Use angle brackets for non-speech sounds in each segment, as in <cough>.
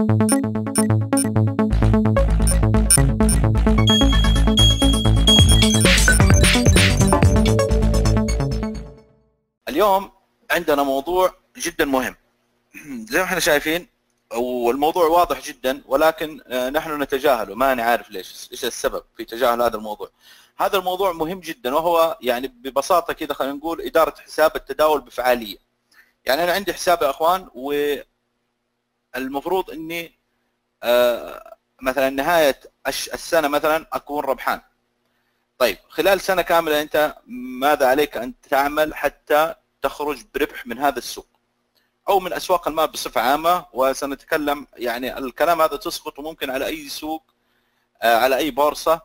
اليوم عندنا موضوع جدا مهم. <clears throat> زي ما إحنا شايفين والموضوع واضح جدا ولكن آه، نحن نتجاهله. ما نعرف ليش إيش السبب في تجاهل هذا الموضوع. هذا الموضوع مهم جدا وهو يعني ببساطة كده خلينا نقول إدارة حساب التداول بفعالية. يعني أنا عندي حساب يا إخوان والمفروض إني آه، مثلا نهاية السنة مثلا أكون ربحان. طيب خلال سنة كاملة أنت ماذا عليك أن تعمل حتى تخرج بربح من هذا السوق؟ أو من أسواق المال بصفة عامة وسنتكلم يعني الكلام هذا تسقط ممكن على أي سوق آه، على أي بورصة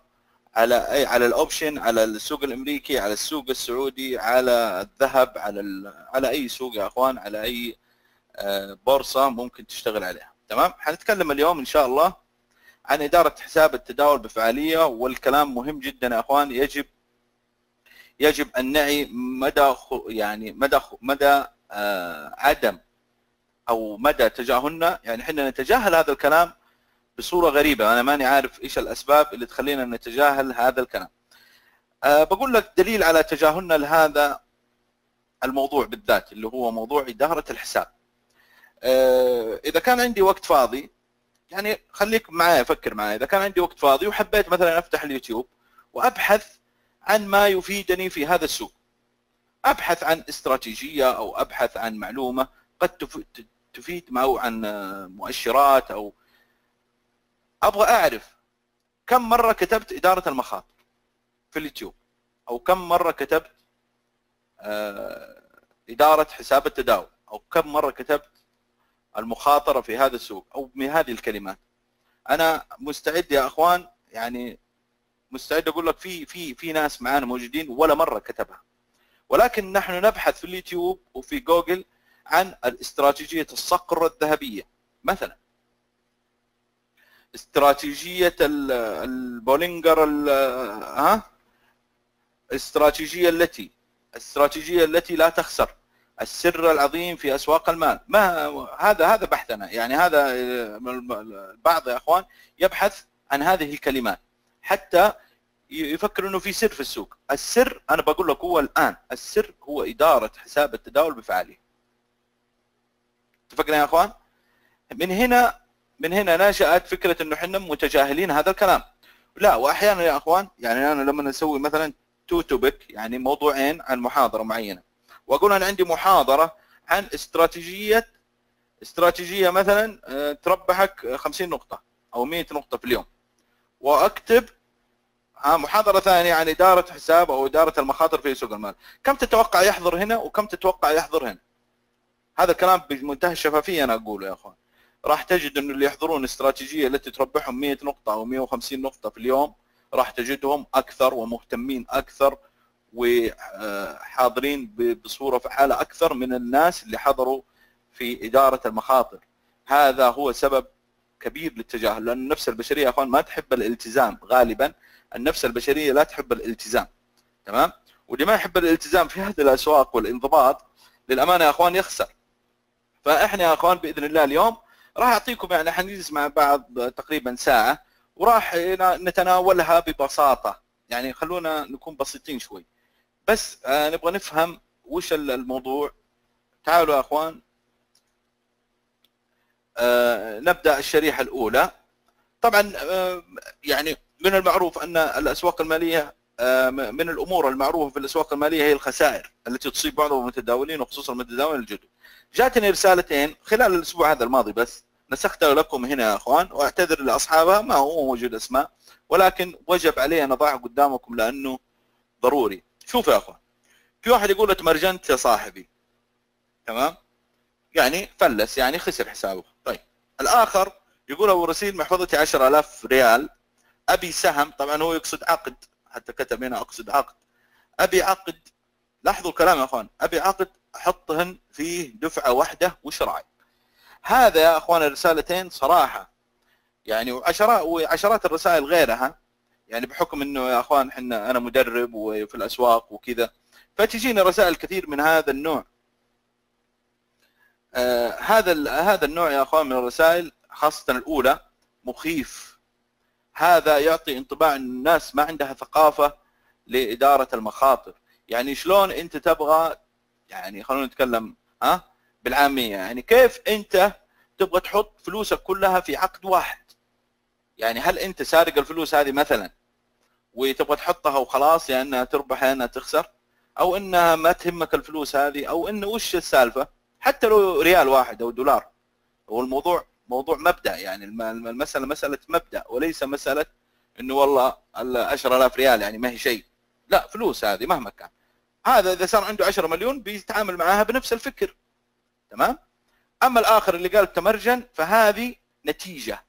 على أي على الأوبشن على السوق الأمريكي على السوق السعودي على الذهب على على أي سوق يا إخوان على أي بورصة ممكن تشتغل عليها. تمام؟ حنتكلم اليوم إن شاء الله عن إدارة حساب التداول بفعالية والكلام مهم جدا يا إخوان. يجب يجب أن نعي مدى يعني مدى مدى آه، عدم أو مدى تجاهلنا. يعني إحنا نتجاهل هذا الكلام بصورة غريبة. أنا ماني عارف إيش الأسباب اللي تخلينا نتجاهل هذا الكلام. أه بقول لك دليل على تجاهلنا لهذا الموضوع بالذات اللي هو موضوع إدارة الحساب. إذا كان عندي وقت فاضي يعني خليك معي فكر معي إذا كان عندي وقت فاضي وحبيت مثلا أفتح اليوتيوب وأبحث عن ما يفيدني في هذا السوق. أبحث عن استراتيجية أو أبحث عن معلومة قد تفيد معه عن مؤشرات أو أبغى أعرف كم مرة كتبت إدارة المخاطر في اليوتيوب أو كم مرة كتبت آه، إدارة حساب التداول أو كم مرة كتبت المخاطرة في هذا السوق أو من هذه الكلمات. أنا مستعد يا أخوان يعني مستعد أقول لك في في في ناس معانا موجودين ولا مرة كتبها. ولكن نحن نبحث في اليوتيوب وفي جوجل عن استراتيجيه الصقر الذهبية مثلا. استراتيجية البولينجر ها؟ الاستراتيجيه التي الاستراتيجيه التي لا تخسر. السر العظيم في أسواق المال. ما هذا هذا بحثنا. يعني هذا بعض يا إخوان يبحث عن هذه الكلمات. حتى يفكر إنه في سر في السوق. السر أنا بقول لك هو الآن السر هو إدارة حساب التداول بفعاليه اتفقنا يا إخوان؟ من هنا من هنا نشأت فكرة إنه إحنا متجاهلين هذا الكلام. لا وأحيانا يا إخوان يعني أنا لما أسوي مثلا تو توبك يعني موضوعين عن محاضرة معينة. وأقول أنا عندي محاضرة عن استراتيجية استراتيجية مثلا آه، تربحك 50 نقطة أو 100 نقطة في اليوم. وأكتب آه، محاضرة ثانية عن إدارة حساب أو إدارة المخاطر في سوق المال. كم تتوقع يحضر هنا وكم تتوقع يحضر هنا؟ هذا كلام بمنتهى الشفافية أنا أقوله يا أخوان. راح تجد انه اللي يحضرون الاستراتيجيه التي تربحهم 100 نقطة أو 150 نقطة في اليوم راح تجدهم أكثر ومهتمين أكثر وحاضرين بصورة فعالة أكثر من الناس اللي حضروا في إدارة المخاطر. هذا هو سبب كبير للتجاهل لأن النفس البشرية يا أخوان ما تحب الالتزام. غالبا النفس البشرية لا تحب الالتزام. تمام؟ واللي ما يحب الالتزام في هذه الأسواق والانضباط للأمانة يا أخوان يخسر. فإحنا يا أخوان بإذن الله اليوم راح أعطيكم يعني حنجلس مع بعض تقريبا ساعة وراح نتناولها ببساطة. يعني خلونا نكون بسيطين شوي. بس آه نبغى نفهم وش الموضوع. تعالوا يا أخوان. آه نبدأ الشريحة الأولى. طبعا آه يعني من المعروف أن الأسواق المالية آه من الأمور المعروفة في الأسواق المالية هي الخسائر التي تصيب بعض المتداولين وخصوصا المتداولين الجدد. جاتني رسالتين خلال الأسبوع هذا الماضي بس. نسختها لكم هنا يا أخوان وأعتذر لأصحابها ما هو موجود أسماء ولكن وجب علي أن أضعها قدامكم لأنه ضروري. شوف يا أخوان في واحد يقول اتمرجنت يا صاحبي. تمام؟ يعني فلس يعني خسر حسابه. طيب الآخر يقول أبو رسيل محفظتي 10000 ريال. أبي سهم طبعا هو يقصد عقد حتى كتب هنا أقصد عقد. أبي عقد لاحظوا الكلام يا أخوان. أبي عقد أحطهن في دفعة واحدة وش رايك هذا يا أخوان الرسالتين صراحة. يعني وعشرات وعشرات الرسائل غيرها. يعني بحكم إنه يا أخوان إحنا أنا مدرب وفي الأسواق وكذا فتجيني رسائل كثير من هذا النوع. آه هذا هذا النوع يا أخوان من الرسائل خاصة الأولى مخيف. هذا يعطي انطباع إن الناس ما عندها ثقافة لإدارة المخاطر. يعني شلون أنت تبغى يعني خلونا نتكلم ها بالعامية. يعني كيف أنت تبغى تحط فلوسك كلها في عقد واحد؟ يعني هل انت سارق الفلوس هذه مثلا وتبغى تحطها وخلاص يا إنها تربح يا إنها تخسر؟ أو إنها ما تهمك الفلوس هذه؟ أو انه وش السالفة؟ حتى لو ريال واحد أو دولار. هو الموضوع موضوع مبدأ يعني المسألة مسألة مبدأ وليس مسألة إنه والله ال 10000 ريال يعني ما هي شيء. لا فلوس هذه مهما كان. هذا إذا صار عنده 10 مليون بيتعامل معاها بنفس الفكر. تمام؟ أما الآخر اللي قال تمرجن فهذه نتيجة.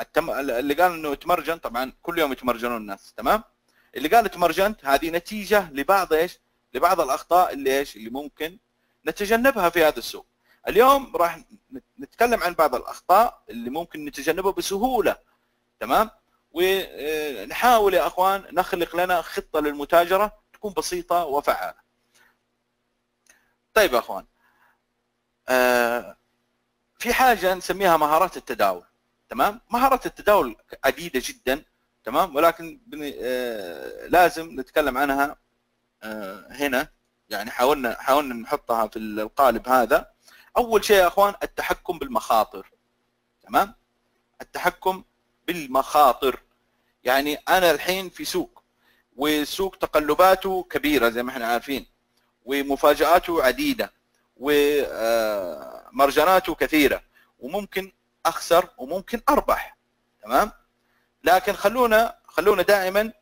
التم... اللي قال إنه تمرجن طبعا كل يوم يتمرجنون الناس تمام؟ اللي قال تمرجنت هذه نتيجة لبعض إيش؟ لبعض الأخطاء اللي إيش؟ اللي ممكن نتجنبها في هذا السوق. اليوم راح نتكلم عن بعض الأخطاء اللي ممكن نتجنبها بسهولة تمام؟ ونحاول يا إخوان نخلق لنا خطة للمتاجرة تكون بسيطة وفعالة. طيب يا إخوان آه في حاجة نسميها مهارات التداول. تمام؟ مهارات التداول عديدة جدا تمام؟ ولكن آه لازم نتكلم عنها آه هنا. يعني حاولنا حاولنا نحطها في القالب هذا. أول شيء يا أخوان التحكم بالمخاطر تمام؟ التحكم بالمخاطر. يعني أنا الحين في سوق والسوق تقلباته كبيرة زي ما إحنا عارفين ومفاجآته عديدة ومرجاناته كثيرة وممكن أخسر وممكن أربح تمام؟ لكن خلونا خلونا دائما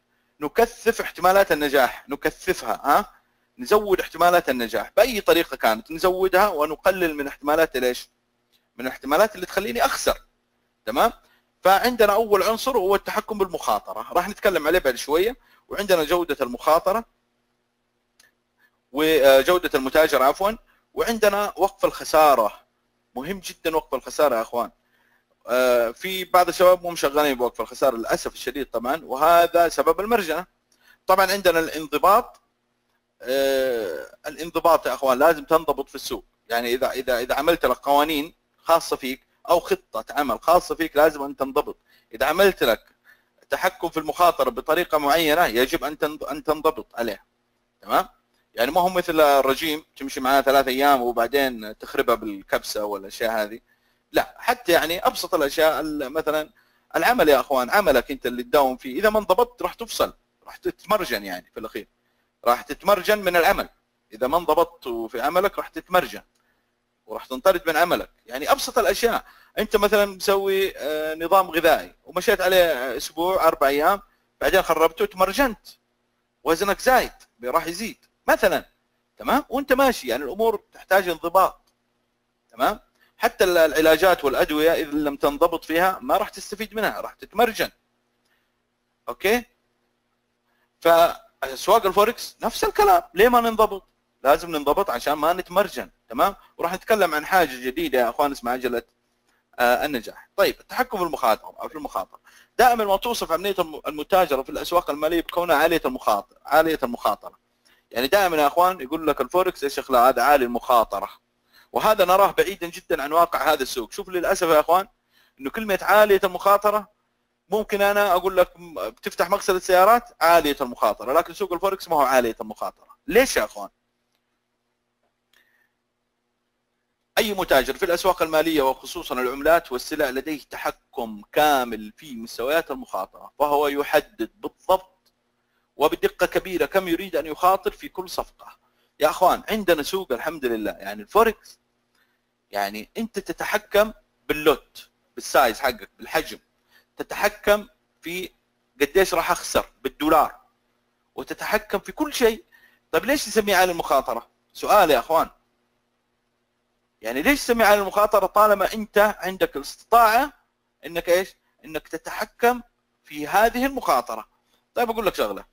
نكثف احتمالات النجاح نكثفها ها؟ نزود احتمالات النجاح بأي طريقة كانت نزودها ونقلل من احتمالات ليش من الاحتمالات اللي تخليني أخسر تمام؟ فعندنا أول عنصر هو التحكم بالمخاطرة راح نتكلم عليه بعد شوية. وعندنا جودة المخاطرة وجوده المتاجر عفوا. وعندنا وقف الخسارة مهم جدا وقف الخسارة يا أخوان. آه، في بعض الشباب مو مشغلين بوقف الخسارة للأسف الشديد طبعا وهذا سبب المرجنه طبعا عندنا الانضباط آه، الانضباط يا أخوان لازم تنضبط في السوق. يعني إذا إذا إذا عملت لك قوانين خاصة فيك أو خطة عمل خاصة فيك لازم أن تنضبط. إذا عملت لك تحكم في المخاطرة بطريقة معينة يجب أن أن تنضبط عليها تمام؟ يعني ما هو مثل الرجيم تمشي معاه ثلاث أيام وبعدين تخربها بالكبسة والاشياء هذه. لا حتى يعني أبسط الأشياء مثلا العمل يا أخوان عملك أنت اللي تداوم فيه إذا ما انضبطت راح تفصل راح تتمرجن يعني في الأخير راح تتمرجن من العمل إذا ما انضبطت في عملك راح تتمرجن وراح تنطرد من عملك. يعني أبسط الأشياء أنت مثلا مسوي آه، نظام غذائي ومشيت عليه أسبوع أربع أيام بعدين خربته تمرجنت وزنك زايد راح يزيد مثلا تمام؟ وأنت ماشي يعني الأمور تحتاج انضباط تمام؟ حتى العلاجات والأدوية إذا لم تنضبط فيها ما راح تستفيد منها راح تتمرجن. Okay؟ فأسواق الفوركس نفس الكلام. ليه ما ننضبط؟ لازم ننضبط عشان ما نتمرجن تمام؟ وراح نتكلم عن حاجة جديدة يا أخوان اسمها عجلة آه النجاح. طيب التحكم في المخاطره أو في المخاطره دائما ما توصف عملية المتاجرة في الأسواق المالية بكونها عالية المخاطره عالية المخاطرة. يعني دائما يا أخوان يقول لك الفوركس إيش اخلاق هذا عالي المخاطرة. وهذا نراه بعيدا جدا عن واقع هذا السوق. شوف للأسف يا أخوان إنه كلمة عالية المخاطرة ممكن أنا أقول لك بتفتح مغسله سيارات عالية المخاطرة لكن سوق الفوركس ما هو عالية المخاطرة. ليش يا أخوان؟ أي متاجر في الأسواق المالية وخصوصا العملات والسلع لديه تحكم كامل في مستويات المخاطرة فهو يحدد بالضبط وبدقة كبيرة كم يريد أن يخاطر في كل صفقة. يا أخوان عندنا سوق الحمد لله يعني الفوركس يعني انت تتحكم بال lot بال size حقك بالحجم. تتحكم في قديش راح اخسر بالدولار. وتتحكم في كل شيء. طيب ليش نسميه عالي المخاطرة؟ سؤال يا اخوان. يعني ليش تسميه عالي المخاطرة طالما انت عندك الاستطاعة انك إيش؟ انك تتحكم في هذه المخاطرة. طيب أقول لك شغلة.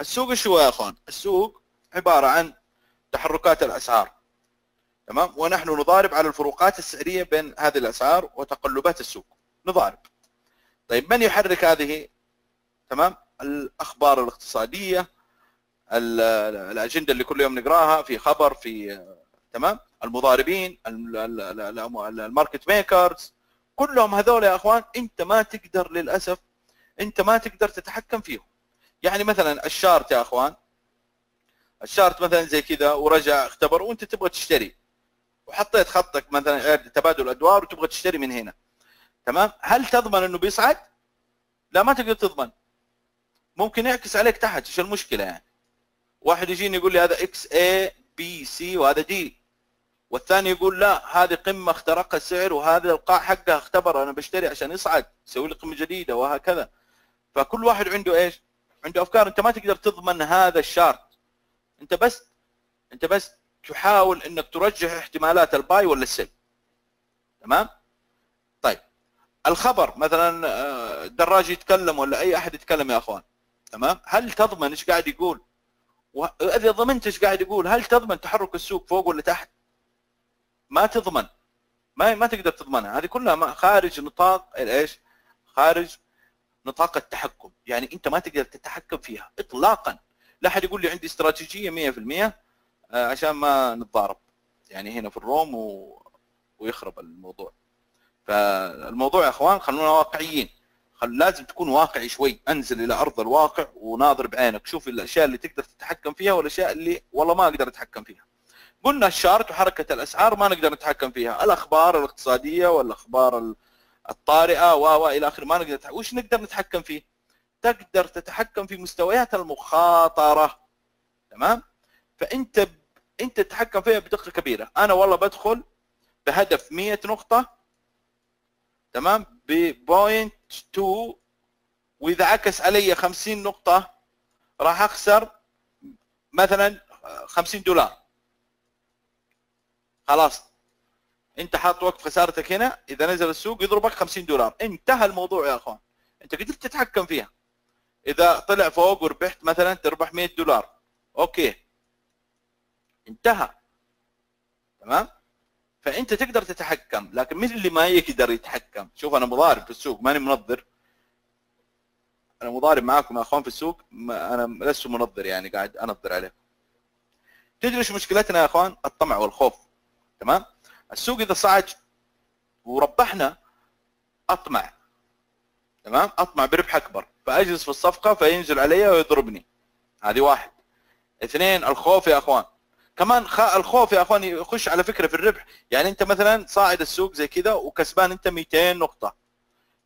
السوق هو يا اخوان؟ السوق عبارة عن تحركات الأسعار. تمام؟ ونحن نضارب على الفروقات السعرية بين هذه الأسعار وتقلبات السوق. نضارب. طيب من يحرك هذه؟ تمام؟ الأخبار الاقتصادية الأجندة اللي كل يوم نقراها في خبر في تمام؟ المضاربين ال market makers كلهم هذول يا أخوان أنت ما تقدر للأسف أنت ما تقدر تتحكم فيهم. يعني مثلا ال chart يا أخوان ال chart مثلا زي كذا ورجع اختبر وأنت تبغى تشتري. وحطيت خطك مثلا تبادل أدوار وتبغى تشتري من هنا. تمام؟ هل تضمن إنه بيصعد؟ لا ما تقدر تضمن. ممكن يعكس عليك تحت إيش المشكلة يعني؟ واحد يجيني يقول لي هذا X A B C وهذا D والثاني يقول لا هذه قمة اخترقها السعر وهذا القاع حقها اختبر أنا بشتري عشان يصعد يسوي لي قمة جديدة وهكذا. فكل واحد عنده إيش؟ عنده أفكار. أنت ما تقدر تضمن هذا ال chart أنت بس أنت بس تحاول إنك ترجح احتمالات ال buy ولا ال sell تمام؟ طيب الخبر مثلا آه، دراج يتكلم ولا أي أحد يتكلم يا أخوان تمام؟ هل تضمن إيش قاعد يقول؟ واذا ضمنت إيش قاعد يقول هل تضمن تحرك السوق فوق ولا تحت؟ ما تضمن ما ما تقدر تضمنها هذه كلها خارج نطاق إيش؟ خارج نطاق التحكم يعني أنت ما تقدر تتحكم فيها اطلاقا لا أحد يقول لي عندي استراتيجية 100% آه، عشان ما نتضارب. يعني هنا في الروم و... ويخرب الموضوع. فالموضوع يا أخوان خلونا واقعيين. خل... لازم تكون واقعي شوي. أنزل إلى أرض الواقع وناظر بعينك. شوف الأشياء اللي تقدر تتحكم فيها والأشياء اللي والله ما أقدر أتحكم فيها. قلنا الشارت وحركة الأسعار ما نقدر نتحكم فيها. الأخبار الاقتصادية والأخبار الطارئة و إلى آخره ما نقدر نتحكم. وش نقدر نتحكم فيه؟ تقدر تتحكم في مستويات المخاطرة. تمام؟ فإنت انت تتحكم فيها بدقة كبيرة. أنا والله بدخل بهدف 100 نقطة تمام؟ ببوينت 2 وإذا عكس علي 50 نقطة راح أخسر مثلا 50 دولار. خلاص. أنت حاط وقت خسارتك هنا إذا نزل السوق يضربك 50 دولار. انتهى الموضوع يا أخوان. أنت قدرت تتحكم فيها. إذا طلع فوق وربحت مثلا تربح 100 دولار. أوكي. انتهى. تمام؟ فأنت تقدر تتحكم لكن مين اللي ما يقدر يتحكم؟ شوف أنا مضارب في السوق ماني منظر. أنا مضارب معاكم يا أخوان في السوق أنا لست منظر يعني قاعد أنظر عليكم. تدري إيش مشكلتنا يا أخوان؟ الطمع والخوف. تمام؟ السوق إذا صعد وربحنا أطمع. تمام؟ أطمع بربح أكبر. فأجلس في الصفقة فينزل علي ويضربني. هذه واحد. اثنين الخوف يا أخوان. كمان الخوف يا اخوان يخش على فكرة في الربح. يعني أنت مثلا صاعد السوق زي كذا وكسبان أنت 200 نقطة.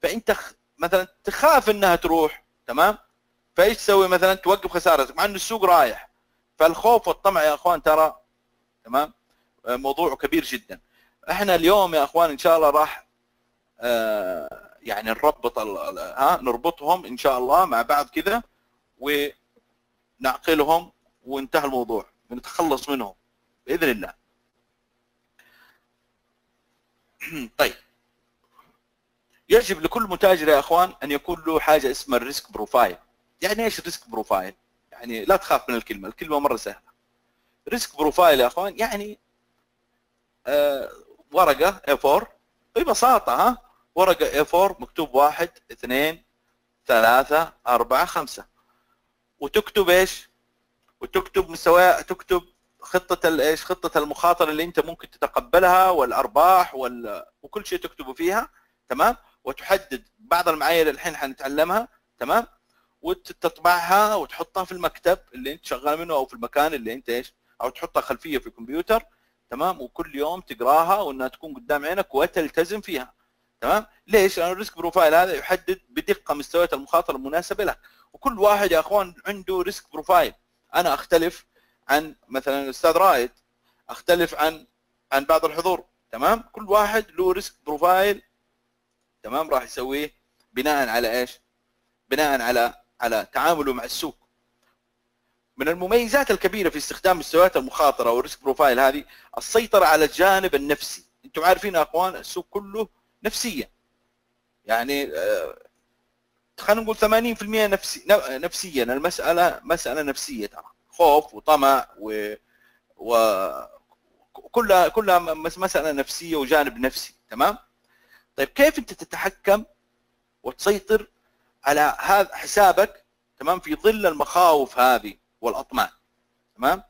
فأنت مثلا تخاف إنها تروح تمام؟ فإيش تسوي مثلا؟ توقف خسارتك مع انه السوق رايح. فالخوف والطمع يا أخوان ترى تمام؟ موضوع كبير جدا. إحنا اليوم يا أخوان إن شاء الله راح آه، يعني نربط ها نربطهم إن شاء الله مع بعض كذا ونعقلهم وانتهى الموضوع. ونتخلص منهم بإذن الله. <clears throat> طيب. يجب لكل متاجر يا إخوان أن يكون له حاجة اسمها ال risk profile. يعني إيش ال risk profile؟ يعني لا تخاف من الكلمة الكلمة مرة سهلة. risk profile يا إخوان يعني آه، ورقة A4 ببساطة ها؟ ورقة A4 مكتوب واحد اثنين ثلاثة أربعة خمسة. وتكتب إيش؟ وتكتب مستوى تكتب خطة إيش؟ خطة المخاطرة اللي أنت ممكن تتقبلها والأرباح وال... وكل شيء تكتبه فيها تمام؟ وتحدد بعض المعايير الحين حنتعلمها تمام؟ وتطبعها وتحطها في المكتب اللي أنت شغال منه أو في المكان اللي أنت إيش؟ أو تحطها خلفية في الكمبيوتر تمام وكل يوم تقراها وإنها تكون قدام عينك وتلتزم فيها تمام ليش؟ لأن ال risk profile هذا يحدد بدقة مستويات المخاطرة المناسبة لك وكل واحد يا إخوان عنده risk profile أنا أختلف عن مثلا الأستاذ رائد أختلف عن عن بعض الحضور تمام؟ كل واحد له risk profile تمام؟ راح يسويه بناء على إيش؟ بناء على على تعامله مع السوق. من المميزات الكبيرة في استخدام مستويات المخاطرة وال risk profile هذه السيطرة على الجانب النفسي. أنتم عارفين يا إخوان السوق كله نفسيا. يعني آه، خلينا نقول 80% نفسي نفسيا. المسألة مسألة نفسية ترى. خوف وطمع و و كلها كلها مسألة نفسية وجانب نفسي. تمام؟ طيب كيف أنت تتحكم وتسيطر على هذا حسابك تمام في ظل المخاوف هذه والاطماع تمام؟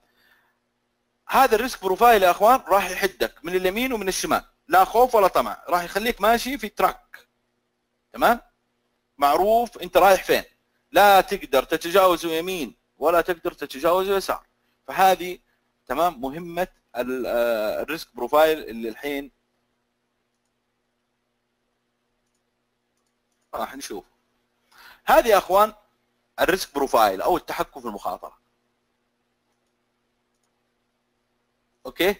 هذا ال risk profile يا أخوان راح يحدك من اليمين ومن الشمال. لا خوف ولا طمع راح يخليك ماشي في track. تمام؟ معروف انت رايح فين. لا تقدر تتجاوز يمين ولا تقدر تتجاوز يسار. فهذه تمام مهمة آه، ال risk profile اللي الحين راح نشوف. هذه يا أخوان ال risk profile أو التحكم في المخاطرة. okay؟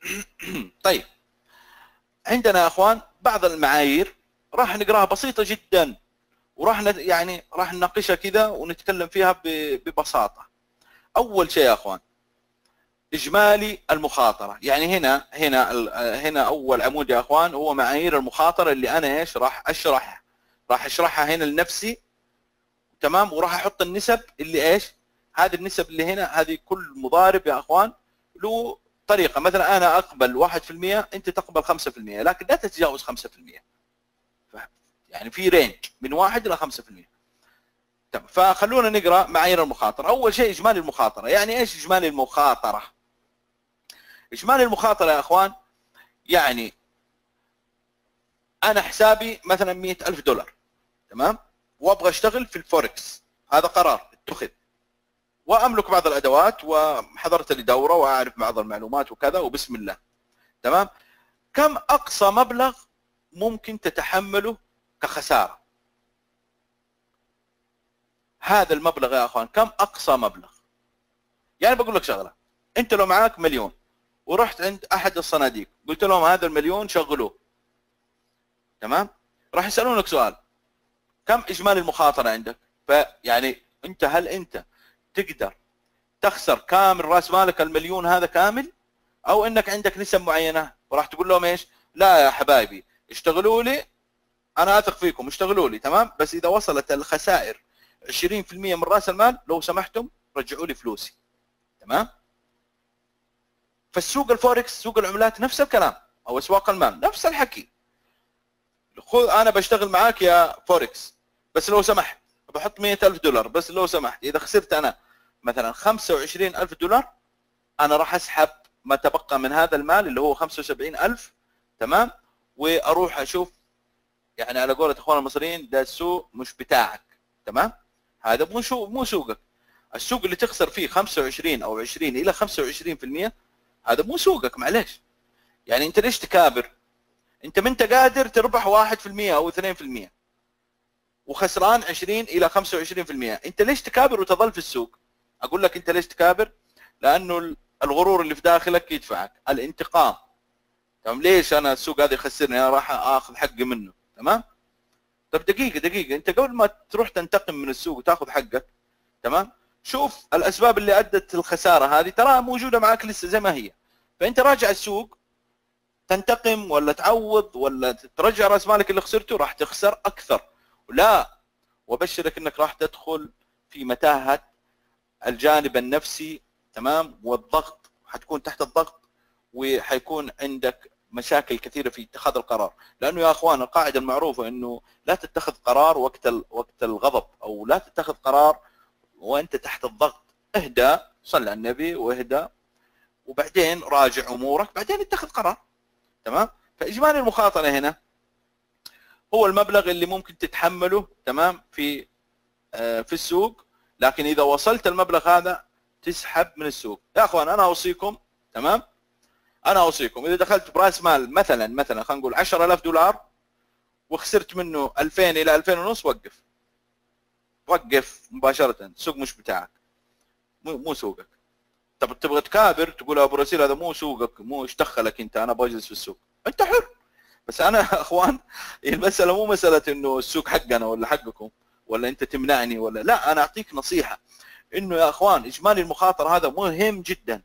<clears throat> طيب. عندنا يا أخوان بعض المعايير راح نقراها بسيطة جدا. وراح يعني راح نناقشها كذا ونتكلم فيها ببساطة. أول شيء يا أخوان إجمالي المخاطرة. يعني هنا هنا هنا أول عمود يا أخوان هو معايير المخاطرة اللي أنا إيش راح أشرح. راح أشرحها هنا لنفسي. تمام؟ وراح أحط النسب اللي إيش؟ هذه النسب اللي هنا هذه كل مضارب يا أخوان له طريقة. مثلا أنا أقبل 1% أنت تقبل 5% لكن لا تتجاوز 5% يعني في range من 1 إلى 5% تمام. فخلونا نقرأ معايير المخاطرة. أول شيء إجمالي المخاطرة. يعني إيش إجمالي المخاطرة؟ إجمالي المخاطرة يا إخوان يعني أنا حسابي مثلا 100000 دولار تمام؟ وأبغى أشتغل في الفوركس. هذا قرار اتخذ. وأملك بعض الأدوات وحضرت لي دوره وأعرف بعض المعلومات وكذا وبسم الله. تمام؟ كم أقصى مبلغ ممكن تتحمله كخسارة. هذا المبلغ يا أخوان كم أقصى مبلغ؟ يعني بقول لك شغلة أنت لو معاك مليون ورحت عند أحد الصناديق قلت لهم هذا المليون شغلوه. تمام؟ راح يسألونك سؤال كم إجمالي المخاطرة عندك؟ فيعني أنت هل أنت تقدر تخسر كامل رأس مالك المليون هذا كامل؟ أو إنك عندك نسب معينة؟ وراح تقول لهم إيش؟ لا يا حبايبي اشتغلوا لي أنا أثق فيكم اشتغلوا لي تمام؟ بس إذا وصلت الخسائر 20% من رأس المال لو سمحتم رجعوا لي فلوسي تمام؟ فالسوق الفوركس سوق العملات نفس الكلام أو أسواق المال نفس الحكي. خذ أنا بشتغل معاك يا فوركس بس لو سمحت بحط 100000 دولار بس لو سمحت إذا خسرت أنا مثلا 25000 دولار أنا راح أسحب ما تبقى من هذا المال اللي هو 75000 تمام؟ وأروح أشوف يعني على قولة اخواننا المصريين ده السوق مش بتاعك تمام؟ هذا مو سوق مو سوقك. السوق اللي تخسر فيه 25 أو 20 إلى 25% هذا مو سوقك معلش يعني أنت ليش تكابر؟ أنت ما أنت قادر تربح 1% أو 2% وخسران 20 إلى 25% أنت ليش تكابر وتظل في السوق؟ أقول لك أنت ليش تكابر؟ لأنه الغرور اللي في داخلك يدفعك الانتقام. تمام؟ ليش أنا السوق هذا يخسرني؟ أنا راح أخذ حقي منه. تمام؟ طب دقيقة دقيقة. انت قبل ما تروح تنتقم من السوق وتاخذ حقك تمام؟ شوف الأسباب اللي أدت الخسارة هذه تراها موجودة معك لسه زي ما هي. فأنت راجع السوق تنتقم ولا تعوض ولا ترجع رأس مالك اللي خسرته راح تخسر أكثر. لا وبشرك إنك راح تدخل في متاهة الجانب النفسي تمام؟ والضغط حتكون تحت الضغط وحيكون عندك مشاكل كثيرة في اتخاذ القرار. لأنه يا أخوان القاعدة المعروفة إنه لا تتخذ قرار وقت وقت الغضب أو لا تتخذ قرار وأنت تحت الضغط. اهدى صل على النبي واهدى وبعدين راجع أمورك بعدين اتخذ قرار. تمام؟ فإجمالي المخاطرة هنا هو المبلغ اللي ممكن تتحمله تمام في آه، في السوق. لكن إذا وصلت المبلغ هذا تسحب من السوق. يا أخوان أنا أوصيكم تمام أنا أوصيكم إذا دخلت برأس مال مثلا مثلا خلينا نقول 10000 دولار وخسرت منه 2000 إلى 2000 ونص وقف. وقف مباشرة السوق مش بتاعك. مو مو سوقك. طب تبغى تكابر تقول أبو رسيل هذا مو سوقك مو إيش دخلك أنت أنا بجلس في السوق. أنت حر. بس أنا <laughs> أخوان المسألة مو مسألة إنه السوق حقنا ولا حقكم ولا أنت تمنعني ولا لا أنا أعطيك نصيحة. إنه يا أخوان إجمالي المخاطرة هذا مهم جدا.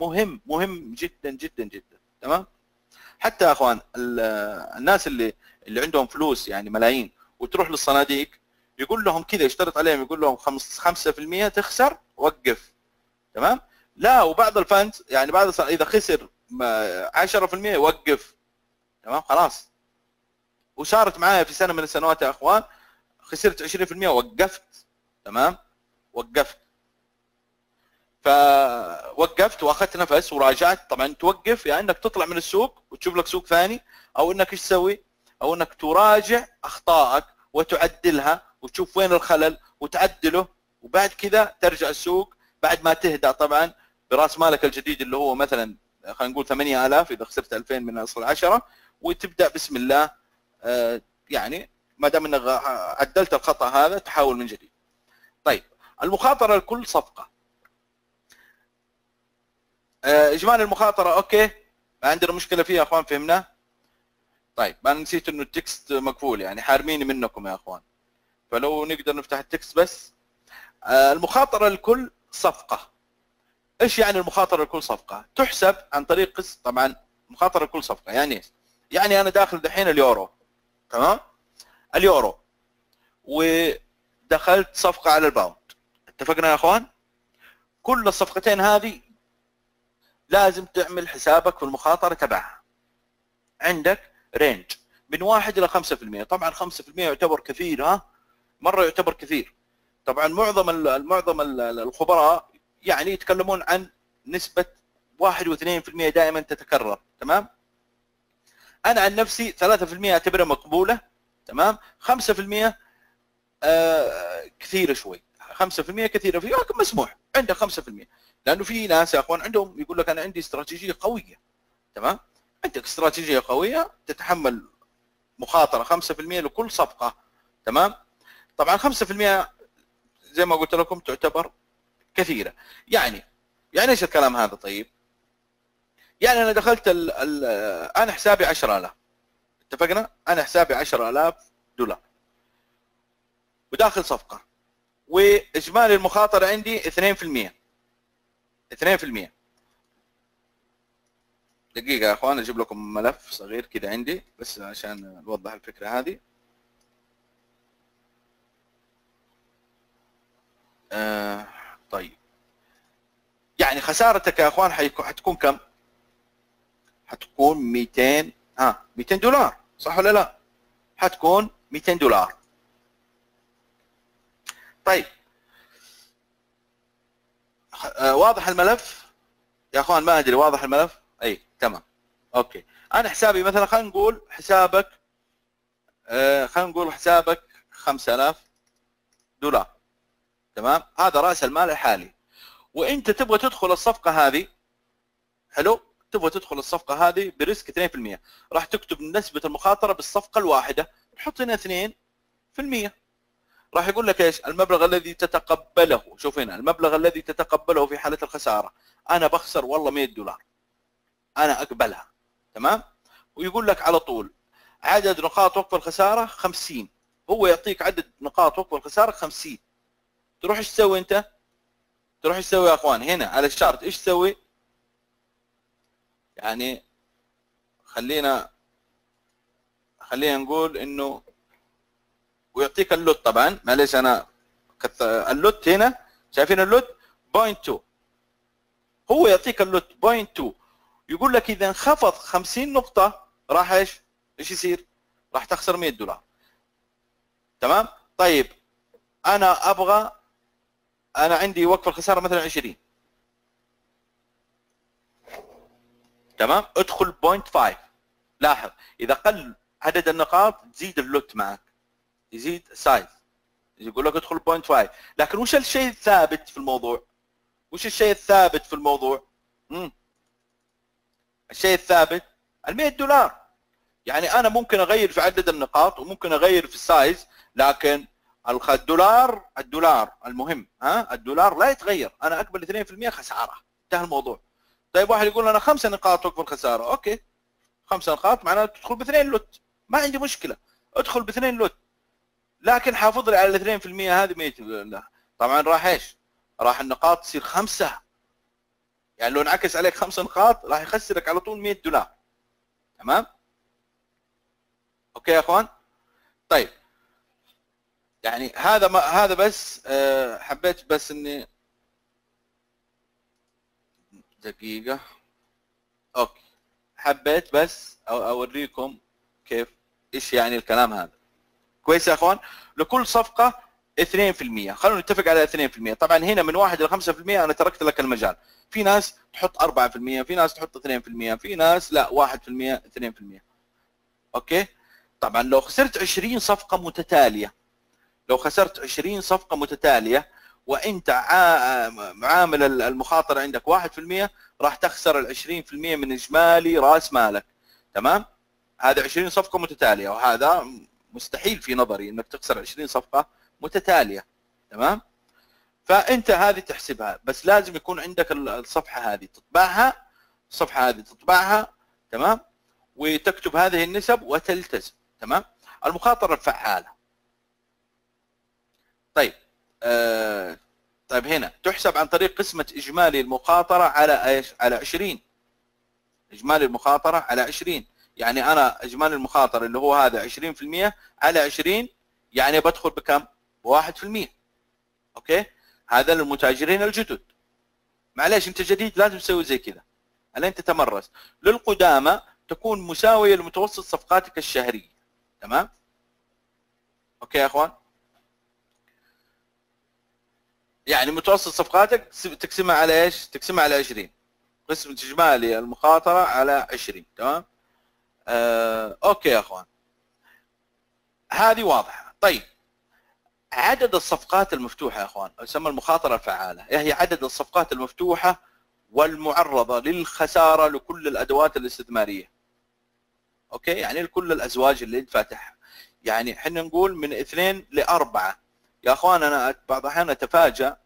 مهم مهم جدا جدا جدا. تمام؟ حتى يا أخوان الناس اللي اللي عندهم فلوس يعني ملايين وتروح للصناديق يقول لهم كذا يشترط عليهم يقول لهم 5% تخسر وقف. تمام؟ لا وبعض الفند يعني بعض إذا خسر 10% وقف. تمام؟ خلاص. وصارت معايا في سنة من السنوات يا أخوان خسرت 20% وقفت. تمام؟ وقفت. فوقفت واخذت نفس وراجعت طبعا توقف يا يعني إنك تطلع من السوق وتشوف لك سوق ثاني أو إنك إيش تسوي؟ أو إنك تراجع أخطائك وتعدلها وتشوف وين الخلل وتعدله وبعد كذا ترجع السوق بعد ما تهدى طبعا براس مالك الجديد اللي هو مثلا خلينا نقول 8000 إذا خسرت 2000 من أصل 10 وتبدأ بسم الله آه، يعني ما دام إنك عدلت الخطأ هذا تحاول من جديد. طيب المخاطرة لكل صفقة. آه، اجمالي المخاطرة okay ما عندنا مشكلة فيها يا أخوان فهمناه؟ طيب أنا نسيت إنه ال text مقفول يعني حارميني منكم يا أخوان. فلو نقدر نفتح ال text بس آه، المخاطرة لكل صفقة إيش يعني المخاطرة لكل صفقة؟ تحسب عن طريق طبعا مخاطرة لكل صفقة يعني إيش؟ يعني أنا داخل دحين اليورو تمام؟ اليورو ودخلت صفقة على ال pound اتفقنا يا أخوان؟ كل الصفقتين هذه لازم تعمل حسابك في المخاطرة تبعها. عندك رينج من 1 إلى 5% طبعا 5% يعتبر كثير ها؟ مرة يعتبر كثير. طبعا معظم معظم الخبراء يعني يتكلمون عن نسبة 1 و2% دائما تتكرر تمام؟ أنا عن نفسي 3% أعتبرها مقبولة تمام؟ 5% آه كثيرة شوي. 5% كثيرة فيه مسموح. عندك 5% لأنه في ناس يا أخوان عندهم يقول لك أنا عندي استراتيجية قوية تمام؟ عندك استراتيجية قوية تتحمل مخاطرة 5% لكل صفقة تمام؟ طبعا 5% زي ما قلت لكم تعتبر كثيرة. يعني يعني إيش الكلام هذا طيب؟ يعني أنا دخلت ال ال أنا حسابي 10000 اتفقنا؟ أنا حسابي 10000 دولار. وداخل صفقة. وإجمالي المخاطرة عندي 2% 2% دقيقة يا أخوان أجيب لكم ملف صغير كذا عندي بس عشان نوضح الفكرة هذه. آه طيب. يعني خسارتك يا أخوان حتكون كم؟ حتكون 200 ها 200 دولار صح ولا لا؟ حتكون 200 دولار. طيب. واضح الملف؟ يا أخوان ما أدري واضح الملف؟ أي تمام. أوكي. أنا حسابي مثلا خلينا نقول حسابك آه خلينا نقول حسابك 5000 دولار. تمام؟ هذا رأس المال الحالي. وإنت تبغى تدخل الصفقة هذه حلو؟ تبغى تدخل الصفقة هذه بريسك 2% راح تكتب نسبة المخاطرة بالصفقة الواحدة تحط هنا 2% راح يقول لك إيش؟ المبلغ الذي تتقبله. شوف هنا المبلغ الذي تتقبله في حالة الخسارة. أنا بخسر والله 100 دولار. أنا أقبلها. تمام؟ ويقول لك على طول عدد نقاط وقف الخسارة 50 هو يعطيك عدد نقاط وقف الخسارة 50 تروح إيش تسوي أنت؟ تروح إيش تسوي يا أخوان؟ هنا على ال chart إيش تسوي؟ يعني خلينا خلينا نقول إنه ويعطيك ال lot طبعا. معلش أنا ال lot هنا شايفين ال lot؟ point 2 هو يعطيك ال lot point 2 يقول لك إذا انخفض 50 نقطة راح إيش؟ إيش يصير؟ راح تخسر 100 دولار. تمام؟ طيب أنا أبغى أنا عندي وقف الخسارة مثلا 20 تمام؟ ادخل point 5 لاحظ إذا قل عدد النقاط تزيد ال lot معك. يزيد size يقول لك ادخل point 5 لكن وش الشيء الثابت في الموضوع وش الشيء الثابت في الموضوع مم. الشيء الثابت ال 100 دولار يعني أنا ممكن اغير في عدد النقاط وممكن اغير في ال size لكن الدولار الدولار المهم ها الدولار لا يتغير أنا اقبل 2% خساره انتهى الموضوع طيب واحد يقول أنا خمسه نقاط وقف الخساره okay خمسه نقاط معناته تدخل باثنين lot ما عندي مشكله ادخل باثنين lot لكن حافظ لي على ال 2% هذه ما طبعا راح إيش؟ راح النقاط تصير خمسة. يعني لو انعكس عليك خمسه نقاط راح يخسرك على طول 100 دولار. تمام؟ okay يا إخوان؟ طيب. يعني هذا ما هذا بس آه، حبيت بس اني دقيقة. okay. حبيت بس أوريكم كيف إيش يعني الكلام هذا. كويس يا اخوان؟ لكل صفقة 2% خلونا نتفق على 2% طبعا هنا من 1 إلى 5% أنا تركت لك المجال. في ناس تحط 4% في ناس تحط 2% في ناس لا 1% 2% أوكي؟ طبعا لو خسرت 20 صفقة متتالية لو خسرت 20 صفقة متتالية وأنت معامل المخاطرة عندك 1% راح تخسر ال 20% من إجمالي رأس مالك. تمام؟ هذا 20 صفقة متتالية وهذا مستحيل في نظري إنك تخسر 20 صفقة متتالية تمام؟ فأنت هذه تحسبها بس لازم يكون عندك الصفحة هذه تطبعها الصفحة هذه تطبعها تمام؟ وتكتب هذه النسب وتلتزم تمام؟ المخاطرة الفعاله طيب آه طيب هنا تحسب عن طريق قسمة إجمالي المخاطرة على إيش؟ على 20 إجمالي المخاطرة على 20 يعني أنا اجمالي المخاطره اللي هو هذا 20% على 20 يعني بدخل بكم؟ ب 1% okay؟ هذا للمتاجرين الجدد. معليش أنت جديد لازم تسوي زي كذا. الين تتمرس للقدامى تكون مساوية لمتوسط صفقاتك الشهرية. تمام؟ okay يا أخوان؟ يعني متوسط صفقاتك تقسمها على إيش؟ تقسمها على 20 قسم إجمالي المخاطرة على 20 تمام؟ آه، okay يا أخوان. هذه واضحة. طيب عدد الصفقات المفتوحة يا أخوان يسمى المخاطرة الفعالة هي عدد الصفقات المفتوحة والمعرضة للخسارة لكل الأدوات الاستثمارية. okay؟ يعني لكل الأزواج اللي انت فاتحها يعني إحنا نقول من اثنين لأربعة. يا أخوان أنا بعض الأحيان أتفاجأ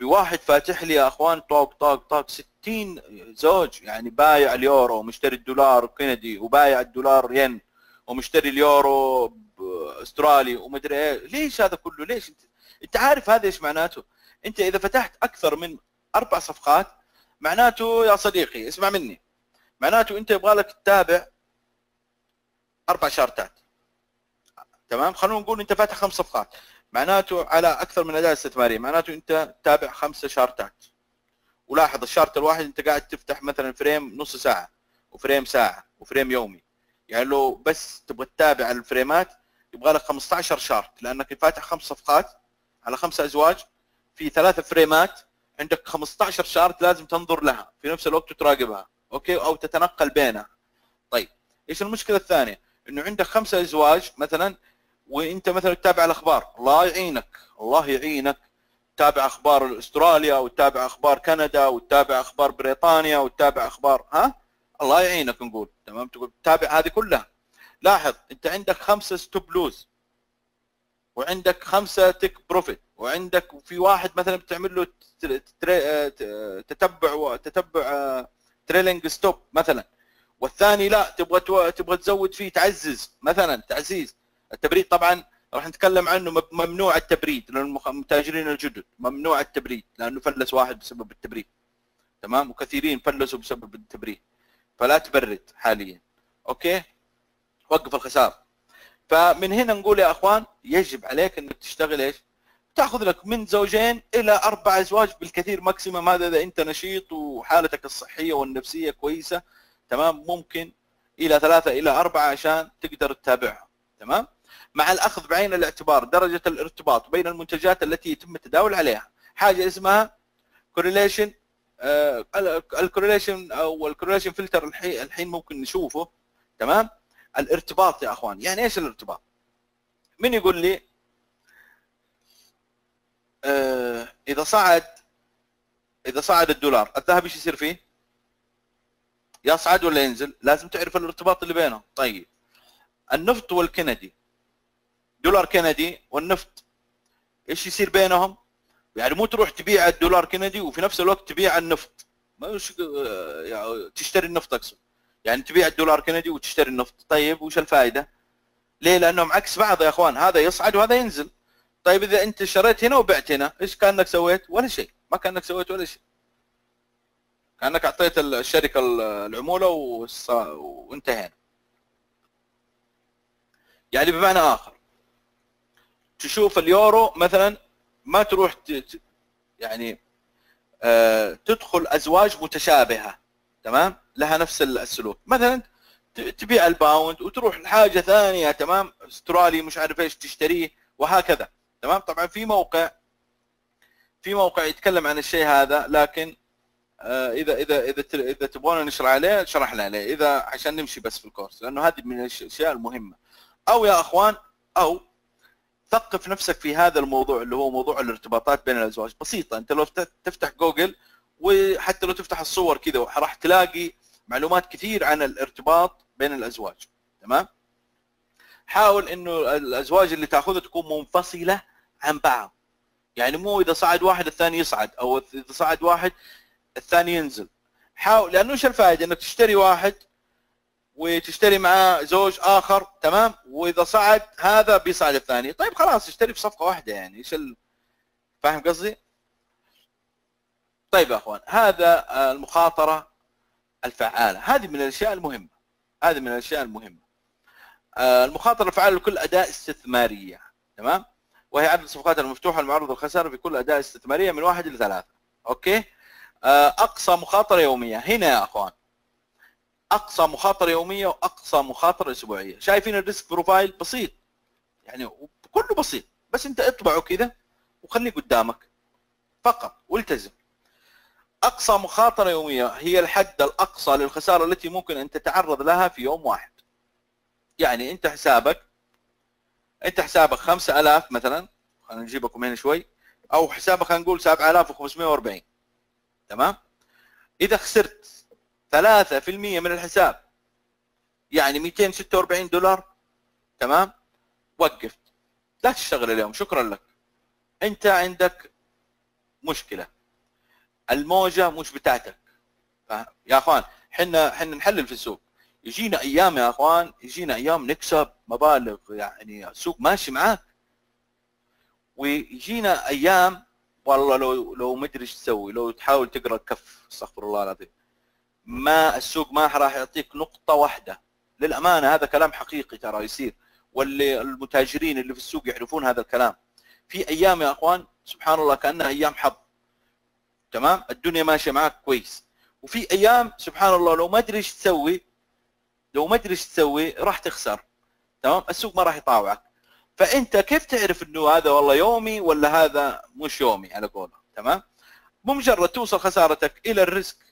بواحد فاتح لي يا أخوان طوق طوق طوق 60 زوج يعني بايع اليورو ومشتري الدولار كندي وبايع الدولار ين ومشتري اليورو استرالي ومدري إيه. ليش هذا كله؟ ليش أنت؟ أنت عارف هذا إيش معناته؟ أنت إذا فتحت أكثر من أربع صفقات معناته يا صديقي اسمع مني. معناته أنت يبغى لك تتابع أربع chart ات تمام؟ خلونا نقول أنت فاتح خمس صفقات. معناته على أكثر من اداه استثماريه معناته أنت تابع خمسة chart ات. ولاحظ ال chart الواحد أنت قاعد تفتح مثلا frame نص ساعة و frame ساعة و frame يومي. يعني لو بس تبغى تتابع ال frame ات يبغى لك 15 chart لأنك فاتح خمس صفقات على خمسه أزواج في ثلاثة frame ات عندك 15 chart لازم تنظر لها في نفس الوقت تراقبها okay؟ أو تتنقل بينها. طيب إيش المشكلة الثانية؟ إنه عندك خمسة أزواج مثلا وانت مثلا تتابع الأخبار الله يعينك الله يعينك. تتابع أخبار أستراليا وتتابع أخبار كندا وتتابع أخبار بريطانيا وتتابع أخبار ها؟ الله يعينك نقول تمام؟ تقول تتابع هذه كلها. لاحظ انت عندك خمسة stop loss وعندك خمسة take profit وعندك في واحد مثلا بتعمل له تتبع تتبع trailing stop مثلا والثاني لا تبغى تبغى تزود فيه تعزز مثلا تعزيز. التبريد طبعا راح نتكلم عنه ممنوع التبريد للمتاجرين الجدد ممنوع التبريد لأنه فلس واحد بسبب التبريد. تمام؟ وكثيرين فلسوا بسبب التبريد. فلا تبرد حاليا. okay؟ وقف الخسارة. فمن هنا نقول يا أخوان يجب عليك إنك تشتغل إيش؟ تأخذ لك من زوجين إلى أربع أزواج بالكثير maximum هذا إذا أنت نشيط وحالتك الصحية والنفسية كويسة تمام؟ ممكن إلى ثلاثة إلى أربعة عشان تقدر تتابعهم. تمام؟ مع الأخذ بعين الاعتبار درجة الارتباط بين المنتجات التي يتم التداول عليها. حاجة اسمها correlation ال correlation أو ال correlation filter الحين ممكن نشوفه. تمام؟ الارتباط يا أخوان. يعني إيش الارتباط؟ من يقول لي آه إذا صعد إذا صعد الدولار الذهب إيش يصير فيه؟ يصعد ولا ينزل؟ لازم تعرف الارتباط اللي بينهم طيب. النفط والكندي. دولار كندي والنفط. إيش يصير بينهم؟ يعني مو تروح تبيع الدولار كندي وفي نفس الوقت تبيع النفط. ما وش يعني تشتري النفط أقصد. يعني تبيع الدولار كندي وتشتري النفط. طيب وش الفائدة؟ ليه؟ لأنهم عكس بعض يا إخوان. هذا يصعد وهذا ينزل. طيب إذا أنت شريت هنا وبعت هنا إيش كأنك سويت؟ ولا شيء. ما كأنك سويت ولا شيء. كأنك أعطيت الشركة العمولة وانتهينا. يعني بمعنى آخر تشوف اليورو مثلا ما تروح يعني آه تدخل أزواج متشابهة تمام؟ لها نفس السلوك. مثلا تبيع الباوند وتروح لحاجة ثانية تمام؟ استرالي مش عارف إيش تشتريه وهكذا تمام؟ طبعا في موقع في موقع يتكلم عن الشيء هذا لكن آه، إذا إذا إذا إذا تبغون نشرح عليه شرحنا عليه. إذا عشان نمشي بس في الكورس لأنه هذه من الأشياء المهمة. أو يا أخوان أو ثقف نفسك في هذا الموضوع اللي هو موضوع الارتباطات بين الأزواج. بسيطة أنت لو تفتح جوجل وحتى لو تفتح الصور كذا راح تلاقي معلومات كثير عن الارتباط بين الأزواج. تمام؟ حاول إنه الأزواج اللي تأخذها تكون منفصلة عن بعض. يعني مو إذا صعد واحد الثاني يصعد أو إذا صعد واحد الثاني ينزل. حاول لأنه إيش الفائدة؟ إنك تشتري واحد وتشتري معاه زوج آخر تمام؟ وإذا صعد هذا بيصعد الثاني. طيب خلاص اشتري في صفقه واحدة يعني. إيش. فاهم قصدي؟ طيب يا أخوان هذا المخاطرة الفعالة. هذه من الأشياء المهمة. هذه من الأشياء المهمة. المخاطرة الفعالة لكل أداء استثمارية. تمام؟ وهي عدد الصفقات المفتوحة المعرضه للخساره في كل أداء استثمارية من واحد إلى ثلاثة. أوكي؟ أقصى مخاطرة يومية. هنا يا أخوان. أقصى مخاطرة يومية وأقصى مخاطرة أسبوعية. شايفين ال risk profile بسيط. يعني كله بسيط. بس أنت اطبعه كذا وخليه قدامك. فقط. والتزم. أقصى مخاطرة يومية هي الحد الأقصى للخسارة التي ممكن أن تتعرض لها في يوم واحد. يعني أنت حسابك أنت حسابك 5000 مثلا خلينا نجيبكم هنا شوي أو حسابك خلينا نقول 7540 تمام؟ إذا خسرت 3% من الحساب. يعني 246 دولار. تمام؟ وقفت. لا تشتغل اليوم. شكرا لك. أنت عندك مشكلة. الموجة مش بتاعتك. يا أخوان حنا حنا نحلل في السوق. يجينا أيام يا أخوان يجينا أيام نكسب مبالغ يعني السوق ماشي معاك. ويجينا أيام والله لو لو ما أدري إيش تسوي لو تحاول تقرأ كف استغفر الله العظيم. ما السوق ما راح يعطيك نقطة واحدة. للأمانة هذا كلام حقيقي ترى يصير واللي المتاجرين اللي في السوق يعرفون هذا الكلام. في أيام يا أخوان سبحان الله كأنها أيام حظ. تمام؟ الدنيا ماشية معك كويس. وفي أيام سبحان الله لو ما أدري إيش تسوي لو ما أدري إيش تسوي راح تخسر. تمام؟ السوق ما راح يطاوعك. فأنت كيف تعرف إنه هذا والله يومي ولا هذا مش يومي؟ على قوله تمام؟ بمجرد توصل خسارتك إلى الريسك.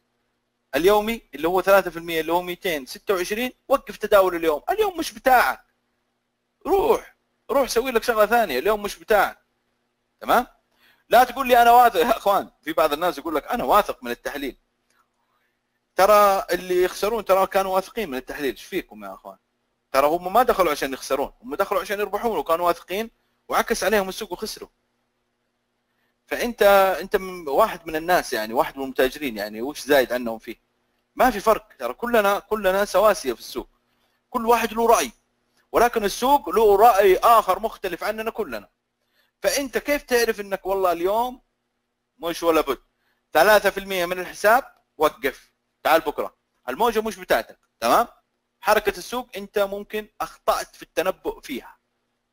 اليومي اللي هو 3% اللي هو 226 وقف تداول اليوم. اليوم مش بتاعك. روح روح سوي لك شغلة ثانية. اليوم مش بتاعك. تمام؟ لا تقول لي أنا واثق. يا أخوان في بعض الناس يقول لك أنا واثق من التحليل. ترى اللي يخسرون ترى كانوا واثقين من التحليل. إيش فيكم يا أخوان؟ ترى هم ما دخلوا عشان يخسرون. هم دخلوا عشان يربحون وكانوا واثقين وعكس عليهم السوق وخسروا. فأنت أنت واحد من الناس يعني واحد من المتاجرين يعني وش زايد عنهم فيه؟ ما في فرق. ترى كلنا كلنا سواسية في السوق. كل واحد له رأي. ولكن السوق له رأي آخر مختلف عننا كلنا. فأنت كيف تعرف إنك والله اليوم مش ولا بد؟ 3% من الحساب وقف. تعال بكرة. الموجة مش بتاعتك. تمام؟ حركة السوق أنت ممكن أخطأت في التنبؤ فيها.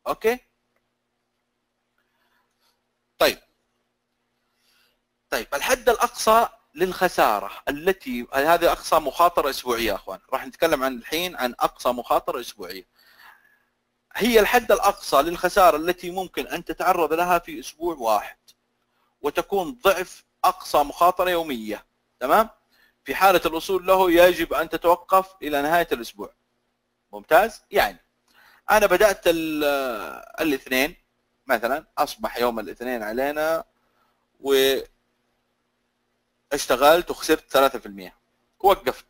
أوكي؟ طيب. طيب الحد الأقصى للخسارة التي هذه أقصى مخاطرة أسبوعية يا أخوان. راح نتكلم عن الحين عن أقصى مخاطرة أسبوعية. هي الحد الأقصى للخسارة التي ممكن أن تتعرض لها في أسبوع واحد. وتكون ضعف أقصى مخاطرة يومية. تمام؟ في حالة الوصول له يجب أن تتوقف إلى نهاية الأسبوع. ممتاز؟ يعني أنا بدأت الاثنين. مثلا أصبح يوم الاثنين علينا واشتغلت وخسرت 3% وقفت.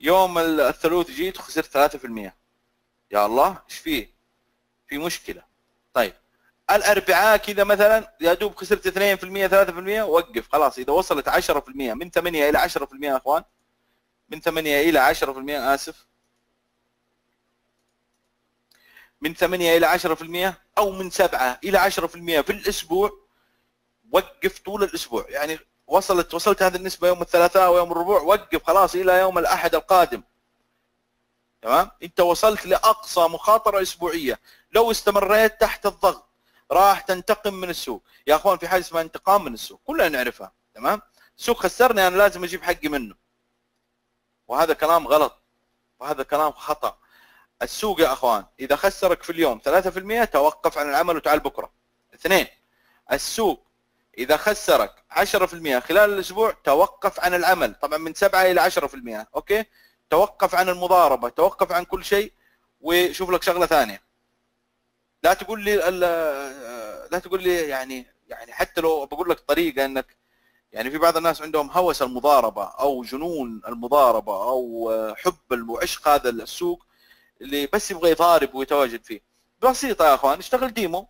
يوم الثلاث جيت وخسرت 3% يا الله إيش فيه؟ في مشكلة. طيب الأربعاء كذا مثلا يا دوب خسرت 2% 3% وقف. خلاص إذا وصلت 10% من 8 إلى 10% يا إخوان. من 8 إلى 10% آسف. من 8 إلى 10% أو من 7 إلى 10% في الأسبوع وقف طول الأسبوع. يعني وصلت وصلت هذه النسبة يوم الثلاثاء ويوم الربوع وقف خلاص إلى يوم الأحد القادم. تمام؟ أنت وصلت لأقصى مخاطرة أسبوعية. لو استمريت تحت الضغط راح تنتقم من السوق. يا أخوان في حاجة اسمها انتقام من السوق. كلنا نعرفها. تمام؟ السوق خسرني أنا لازم أجيب حقي منه. وهذا كلام غلط. وهذا كلام خطأ. السوق يا أخوان إذا خسرك في اليوم 3% توقف عن العمل وتعال بكرة. اثنين السوق إذا خسرك 10% خلال الأسبوع توقف عن العمل. طبعا من 7 إلى 10% أوكي؟ توقف عن المضاربة توقف عن كل شيء وشوف لك شغلة ثانية. لا تقول لي لا تقول لي يعني يعني حتى لو بقول لك طريقة إنك يعني في بعض الناس عندهم هوس المضاربة أو جنون المضاربة أو حب وعشق هذا السوق اللي بس يبغى يضارب ويتواجد فيه. بسيطة يا أخوان اشتغل ديمو.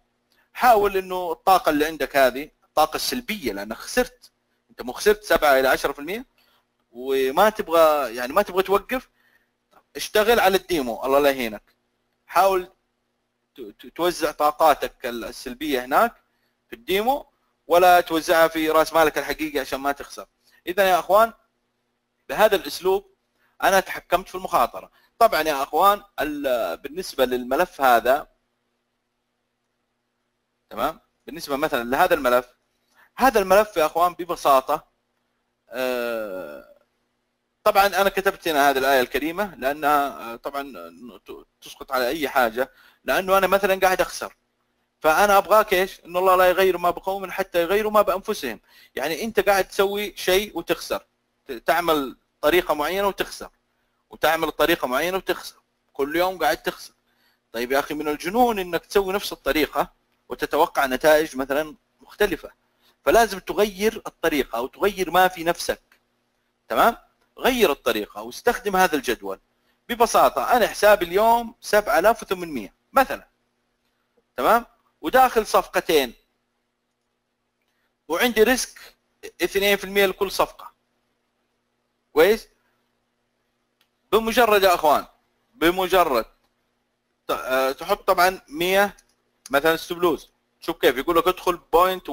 حاول إنه الطاقة اللي عندك هذه الطاقة السلبية لأنك خسرت. أنت مو خسرت 7 إلى 10% وما تبغى يعني ما تبغى توقف. اشتغل على الديمو الله لا يهينك. حاول توزع طاقاتك السلبية هناك في الديمو ولا توزعها في رأس مالك الحقيقي عشان ما تخسر. إذا يا أخوان بهذا الأسلوب أنا تحكمت في المخاطرة. طبعا يا أخوان بالنسبة للملف هذا تمام؟ بالنسبة مثلا لهذا الملف هذا الملف يا أخوان ببساطة آه، طبعا أنا كتبت هنا هذه الآية الكريمة لأنها آه، طبعا تسقط على أي حاجة لأنه أنا مثلا قاعد أخسر فأنا أبغاك إيش؟ إن الله لا يغير ما بقوم حتى يغيروا ما بأنفسهم. يعني أنت قاعد تسوي شيء وتخسر تعمل طريقة معينة وتخسر وتعمل طريقة معينة وتخسر كل يوم قاعد تخسر. طيب يا أخي من الجنون إنك تسوي نفس الطريقة وتتوقع نتائج مثلا مختلفة. فلازم تغير الطريقة أو تغير ما في نفسك. تمام؟ غير الطريقة واستخدم هذا الجدول. ببساطة أنا حسابي اليوم 7800 مثلا. تمام؟ وداخل صفقتين. وعندي ريسك 2% لكل صفقة. كويس؟ بمجرد يا أخوان بمجرد آه، تحط طبعا 100 مثلا stop شوف كيف يقول لك ادخل point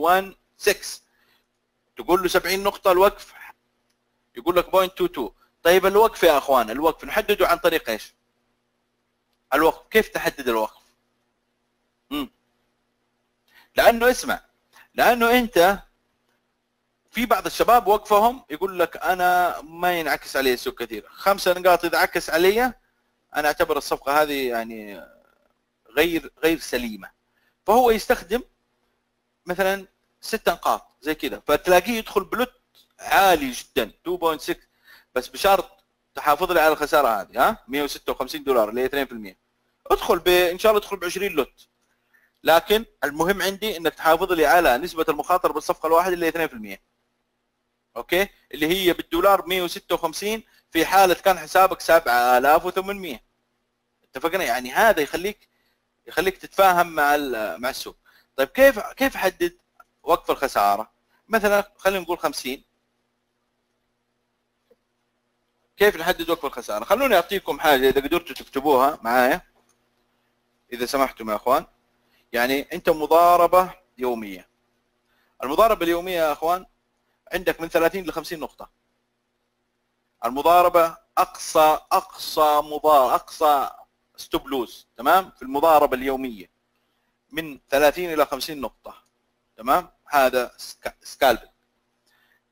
16 تقول له 70 نقطة الوقف. يقول لك point 22 طيب الوقف يا أخوان الوقف. نحدده عن طريق إيش؟ الوقف. كيف تحدد الوقف؟ مم. لأنه اسمع لأنه أنت في بعض الشباب وقفهم يقول لك أنا ما ينعكس علي السوق كثير. خمسة نقاط إذا عكس علي أنا أعتبر الصفقة هذه يعني غير غير سليمة. فهو يستخدم مثلا ست نقاط زي كذا. فتلاقيه يدخل بلوت عالي جدا 2.6 بس بشرط تحافظ لي على الخسارة هذه ها؟ 156 دولار اللي هي 2% ادخل ب إن شاء الله ادخل ب 20 لوت. لكن المهم عندي إنك تحافظ لي على نسبة المخاطره بالصفقة الواحدة اللي هي 2% أوكي؟ اللي هي بالدولار 156 في حالة كان حسابك 7800 اتفقنا؟ يعني هذا يخليك يخليك تتفاهم مع مع السوق. طيب كيف كيف أحدد وقف الخسارة. مثلا خلينا نقول 50 كيف نحدد وقف الخسارة؟ خلوني أعطيكم حاجة إذا قدرتوا تكتبوها معايا. إذا سمحتم يا إخوان. يعني أنت مضاربة يومية. المضاربة اليومية يا إخوان عندك من 30 ل 50 نقطة. المضاربة أقصى أقصى مضار أقصى stop loss تمام؟ في المضاربة اليومية. من 30 إلى 50 نقطة. تمام؟ هذا scalper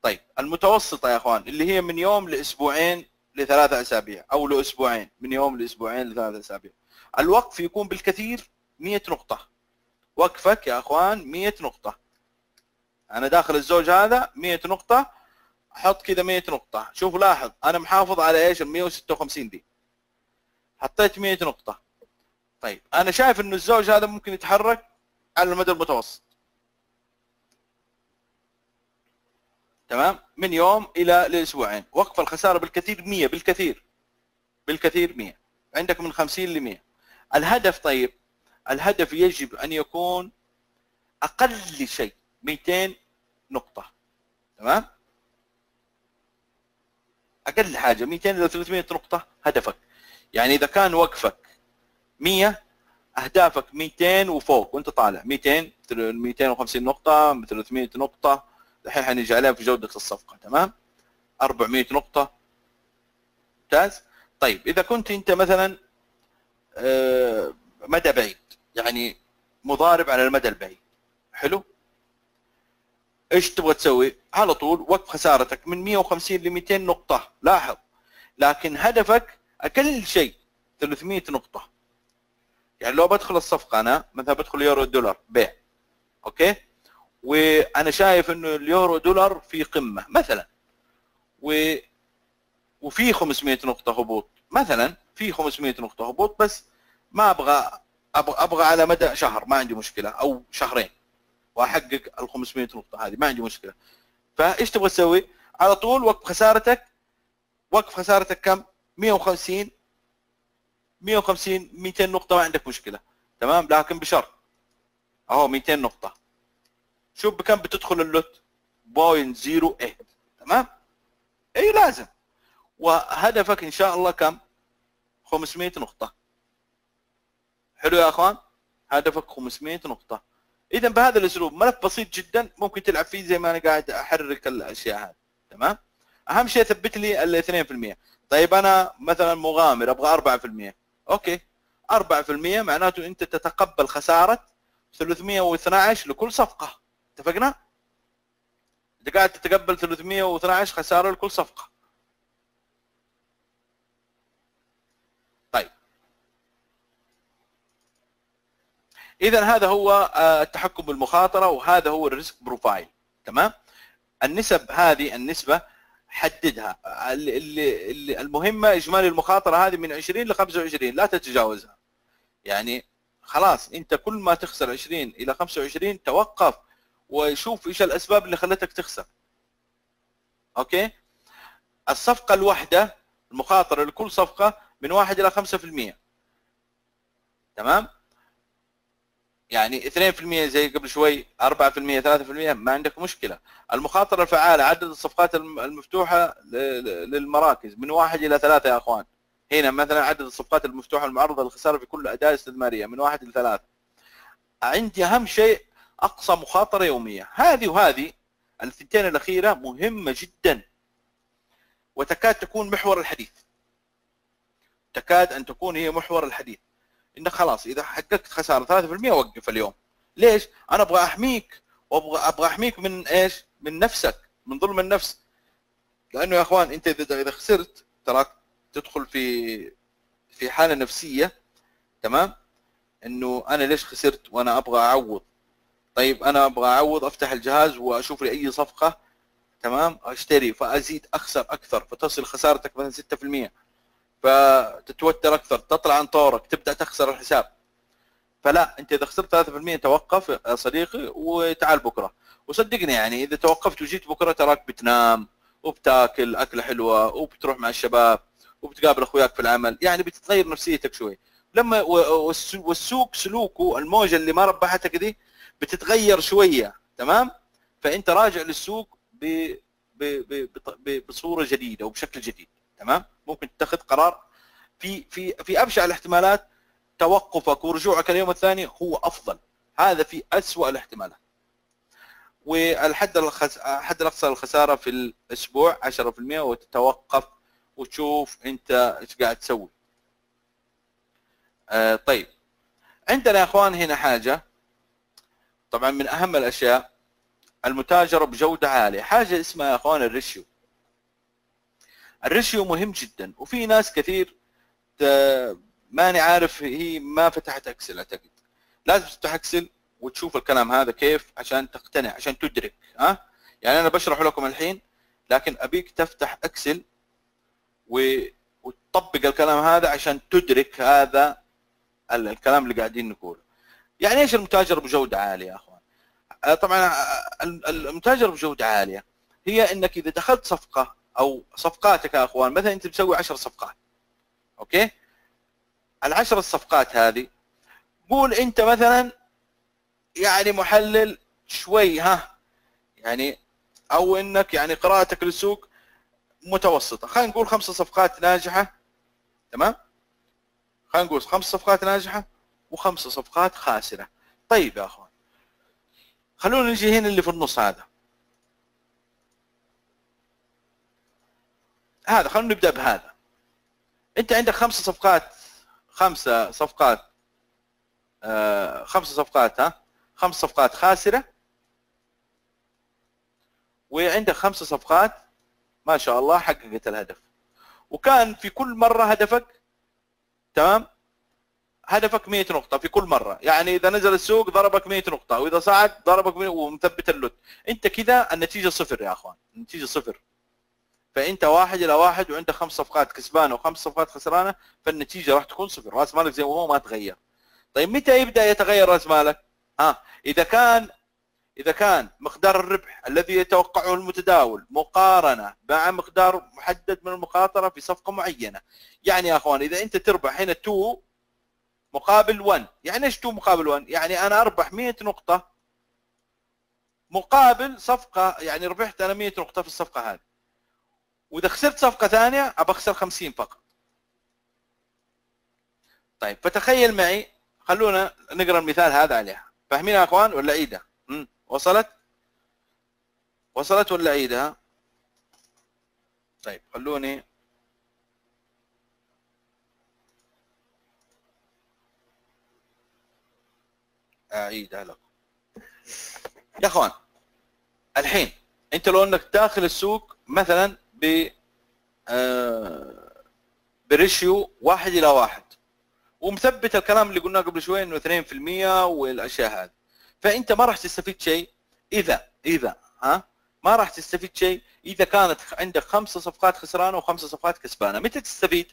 طيب المتوسطة يا إخوان اللي هي من يوم لأسبوعين لثلاثة أسابيع أو لأسبوعين من يوم لأسبوعين لثلاثة أسابيع. الوقف يكون بالكثير 100 نقطة. وقفك يا إخوان 100 نقطة. أنا داخل الزوج هذا 100 نقطة أحط كذا 100 نقطة. شوف لاحظ أنا محافظ على إيش؟ ال 156 دي. حطيت 100 نقطة. طيب أنا شايف إنه الزوج هذا ممكن يتحرك على المدى المتوسط. تمام؟ من يوم إلى لأسبوعين. وقف الخسارة بالكثير 100 بالكثير. بالكثير 100 عندك من 50 ل 100 الهدف طيب الهدف يجب أن يكون أقل شيء 200 نقطة. تمام؟ أقل حاجة 200 إلى 300 نقطة هدفك. يعني إذا كان وقفك 100 أهدافك 200 وفوق وأنت طالع. 200 250 نقطة 300 نقطة. الحين حنيجي عليها في جودة الصفقة تمام؟ 400 نقطة. ممتاز؟ طيب إذا كنت أنت مثلا آه، مدى بعيد يعني مضارب على المدى البعيد حلو؟ إيش تبغى تسوي؟ على طول وقف خسارتك من 150 ل 200 نقطة لاحظ. لكن هدفك أقل شيء 300 نقطة. يعني لو بدخل الصفقة أنا مثلا بدخل يورو دولار بيع أوكي؟ وأنا شايف إنه اليورو دولار في قمة مثلا. و وفي 500 نقطة هبوط مثلا. في 500 نقطة هبوط بس ما أبغى أبغى أبغى على مدى شهر ما عندي مشكلة أو شهرين. وأحقق ال 500 نقطة هذه ما عندي مشكلة. فإيش تبغى تسوي؟ على طول وقف خسارتك. وقف خسارتك كم؟ 150 150 200 نقطة ما عندك مشكلة. تمام؟ لكن بشرط. أهو 200 نقطة. شوف بكم بتدخل اللوت. 0.08 تمام؟ اي لازم. وهدفك إن شاء الله كم؟ 500 نقطة. حلو يا أخوان؟ هدفك 500 نقطة. اذا بهذا الأسلوب ملف بسيط جدا ممكن تلعب فيه زي ما أنا قاعد أحرك الأشياء هذه. تمام؟ أهم شيء ثبت لي ال 2% طيب أنا مثلا مغامر أبغى 4% okay. 4% معناته أنت تتقبل خسارة 312 لكل صفقة. اتفقنا؟ انت قاعد تتقبل 312 خسارة لكل صفقة. طيب. اذا هذا هو آه، التحكم بالمخاطرة وهذا هو ال risk profile. تمام؟ النسب هذه النسبة حددها. اللي المهمة إجمالي المخاطرة هذه من 20 ل 25 لا تتجاوزها. يعني خلاص أنت كل ما تخسر 20 إلى 25 توقف وشوف إيش الأسباب اللي خلتك تخسر. أوكي؟ الصفقة الواحدة المخاطره لكل صفقة من 1 إلى 5% تمام؟ يعني 2% زي قبل شوي 4% 3% ما عندك مشكلة. المخاطره الفعالة عدد الصفقات المفتوحة للمراكز من واحد إلى ثلاثة يا أخوان. هنا مثلا عدد الصفقات المفتوحة المعرضه للخساره في كل اداه استثمارية من واحد إلى ثلاثة. عندي أهم شيء أقصى مخاطرة يومية. هذه وهذه الثنتين الأخيرة مهمة جدا. وتكاد تكون محور الحديث. تكاد أن تكون هي محور الحديث. انك خلاص إذا حققت خسارة 3% وقف اليوم. ليش؟ أنا أبغى أحميك وابغى أبغى أحميك من إيش؟ من نفسك من ظلم النفس. لأنه يا أخوان أنت اذا إذا خسرت تراك تدخل في في حالة نفسية تمام؟ إنه أنا ليش خسرت؟ وأنا أبغى أعوض. طيب أنا أبغى أعوض أفتح الجهاز وأشوف لي أي صفقة. تمام؟ أشتري فأزيد أخسر أكثر فتصل خسارتك مثلا 6% فتتوتر أكثر تطلع عن طورك تبدأ تخسر الحساب. فلا أنت إذا خسرت 3% توقف يا صديقي وتعال بكرة. وصدقني يعني إذا توقفت وجيت بكرة تراك بتنام وبتاكل أكلة حلوة وبتروح مع الشباب وبتقابل أخوياك في العمل. يعني بتتغير نفسيتك شوي. لما والسوق سلوكه الموجة اللي ما ربحتك دي بتتغير شوية تمام؟ فأنت راجع للسوق ب بصورة جديدة وبشكل جديد تمام؟ ممكن تتخذ قرار في في في أبشع الاحتمالات توقفك ورجوعك اليوم الثاني هو أفضل. هذا في اسوء الاحتمالات. والحد الخس... حد الأقصى للخسارة في الأسبوع 10% وتتوقف وتشوف أنت إيش قاعد تسوي. آه طيب. عندنا يا إخوان هنا حاجة. طبعا من أهم الأشياء المتاجرة بجودة عالية. حاجة اسمها يا أخوان الريشيو. الريشيو مهم جدا وفي ناس كثير ماني عارف هي ما فتحت أكسل أعتقد. لازم تفتح أكسل وتشوف الكلام هذا كيف عشان تقتنع عشان تدرك ها؟ يعني أنا بشرح لكم الحين لكن أبيك تفتح أكسل وتطبق الكلام هذا عشان تدرك هذا الكلام اللي قاعدين نقوله. يعني إيش المتاجر بجودة عالية يا أخوان؟ آه، طبعا آه، المتاجر بجودة عالية هي إنك إذا دخلت صفقة أو صفقاتك يا أخوان مثلا أنت بتسوي 10 صفقات أوكي؟ العشر الصفقات هذه قول أنت مثلا يعني محلل شوي ها يعني أو إنك يعني قراءتك للسوق متوسطة. خلينا نقول خمس صفقات ناجحة تمام؟ خلينا نقول خمس صفقات ناجحة وخمس صفقات خاسرة. طيب يا أخوان خلونا نجي هنا اللي في النص هذا. هذا خلونا نبدأ بهذا. أنت عندك خمس صفقات خمسه صفقات آه خمس صفقات ها؟ خمس صفقات خاسرة. وعندك خمس صفقات ما شاء الله حققت الهدف. وكان في كل مرة هدفك تمام؟ هدفك 100 نقطة في كل مرة. يعني إذا نزل السوق ضربك 100 نقطة وإذا صعد ضربك 100 ومثبت اللوت. أنت كذا النتيجة صفر يا أخوان. النتيجة صفر. فأنت واحد إلى واحد وعندك خمس صفقات كسبانة وخمس صفقات خسرانة فالنتيجة راح تكون صفر. راس مالك زي ما هو ما تغير. طيب متى يبدأ يتغير راس مالك؟ ها آه. إذا كان إذا كان مقدار الربح الذي يتوقعه المتداول مقارنة مع مقدار محدد من المخاطرة في صفقة معينة. يعني يا أخوان إذا أنت تربح هنا 2 مقابل 1 يعني إيش 2 مقابل 1 يعني أنا أربح 100 نقطة مقابل صفقة يعني ربحت أنا 100 نقطة في الصفقة هذه. وإذا خسرت صفقة ثانية أبى أخسر 50 فقط. طيب فتخيل معي خلونا نقرأ المثال هذا عليها. فاهمين يا أخوان ولا عيده وصلت؟ وصلت ولا عيدها طيب خلوني اعيدها لكم. يا أخوان الحين أنت لو إنك داخل السوق مثلا ب آه بريشيو واحد إلى واحد ومثبت الكلام اللي قلناه قبل شوي إنه 2% والأشياء هذه. فأنت ما راح تستفيد شيء إذا إذا ها؟ ما راح تستفيد شيء إذا كانت عندك خمسة صفقات خسرانة وخمسة صفقات كسبانة. متى تستفيد؟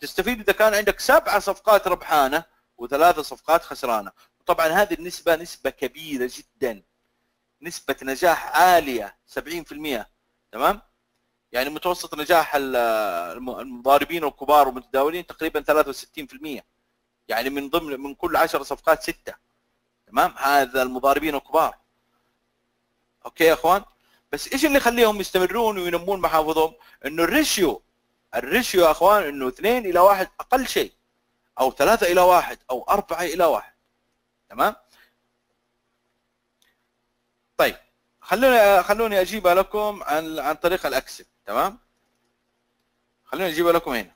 تستفيد إذا كان عندك سبعة صفقات ربحانة وثلاثة صفقات خسرانة. طبعا هذه النسبة نسبة كبيرة جدا. نسبة نجاح عالية 70% تمام؟ يعني متوسط نجاح المضاربين الكبار والمتداولين تقريبا 63% يعني من ضمن من كل 10 صفقات ستة. تمام؟ هذا المضاربين الكبار. okay يا إخوان؟ بس إيش اللي يخليهم يستمرون وينمون محافظهم؟ إنه ال ratio. ال ratio يا إخوان إنه 2 إلى 1 أقل شيء أو 3 إلى 1 أو 4 إلى 1 تمام؟ طيب خلوني خلوني اجيبها لكم عن عن طريق ال Excel تمام؟ خلوني اجيبها لكم هنا.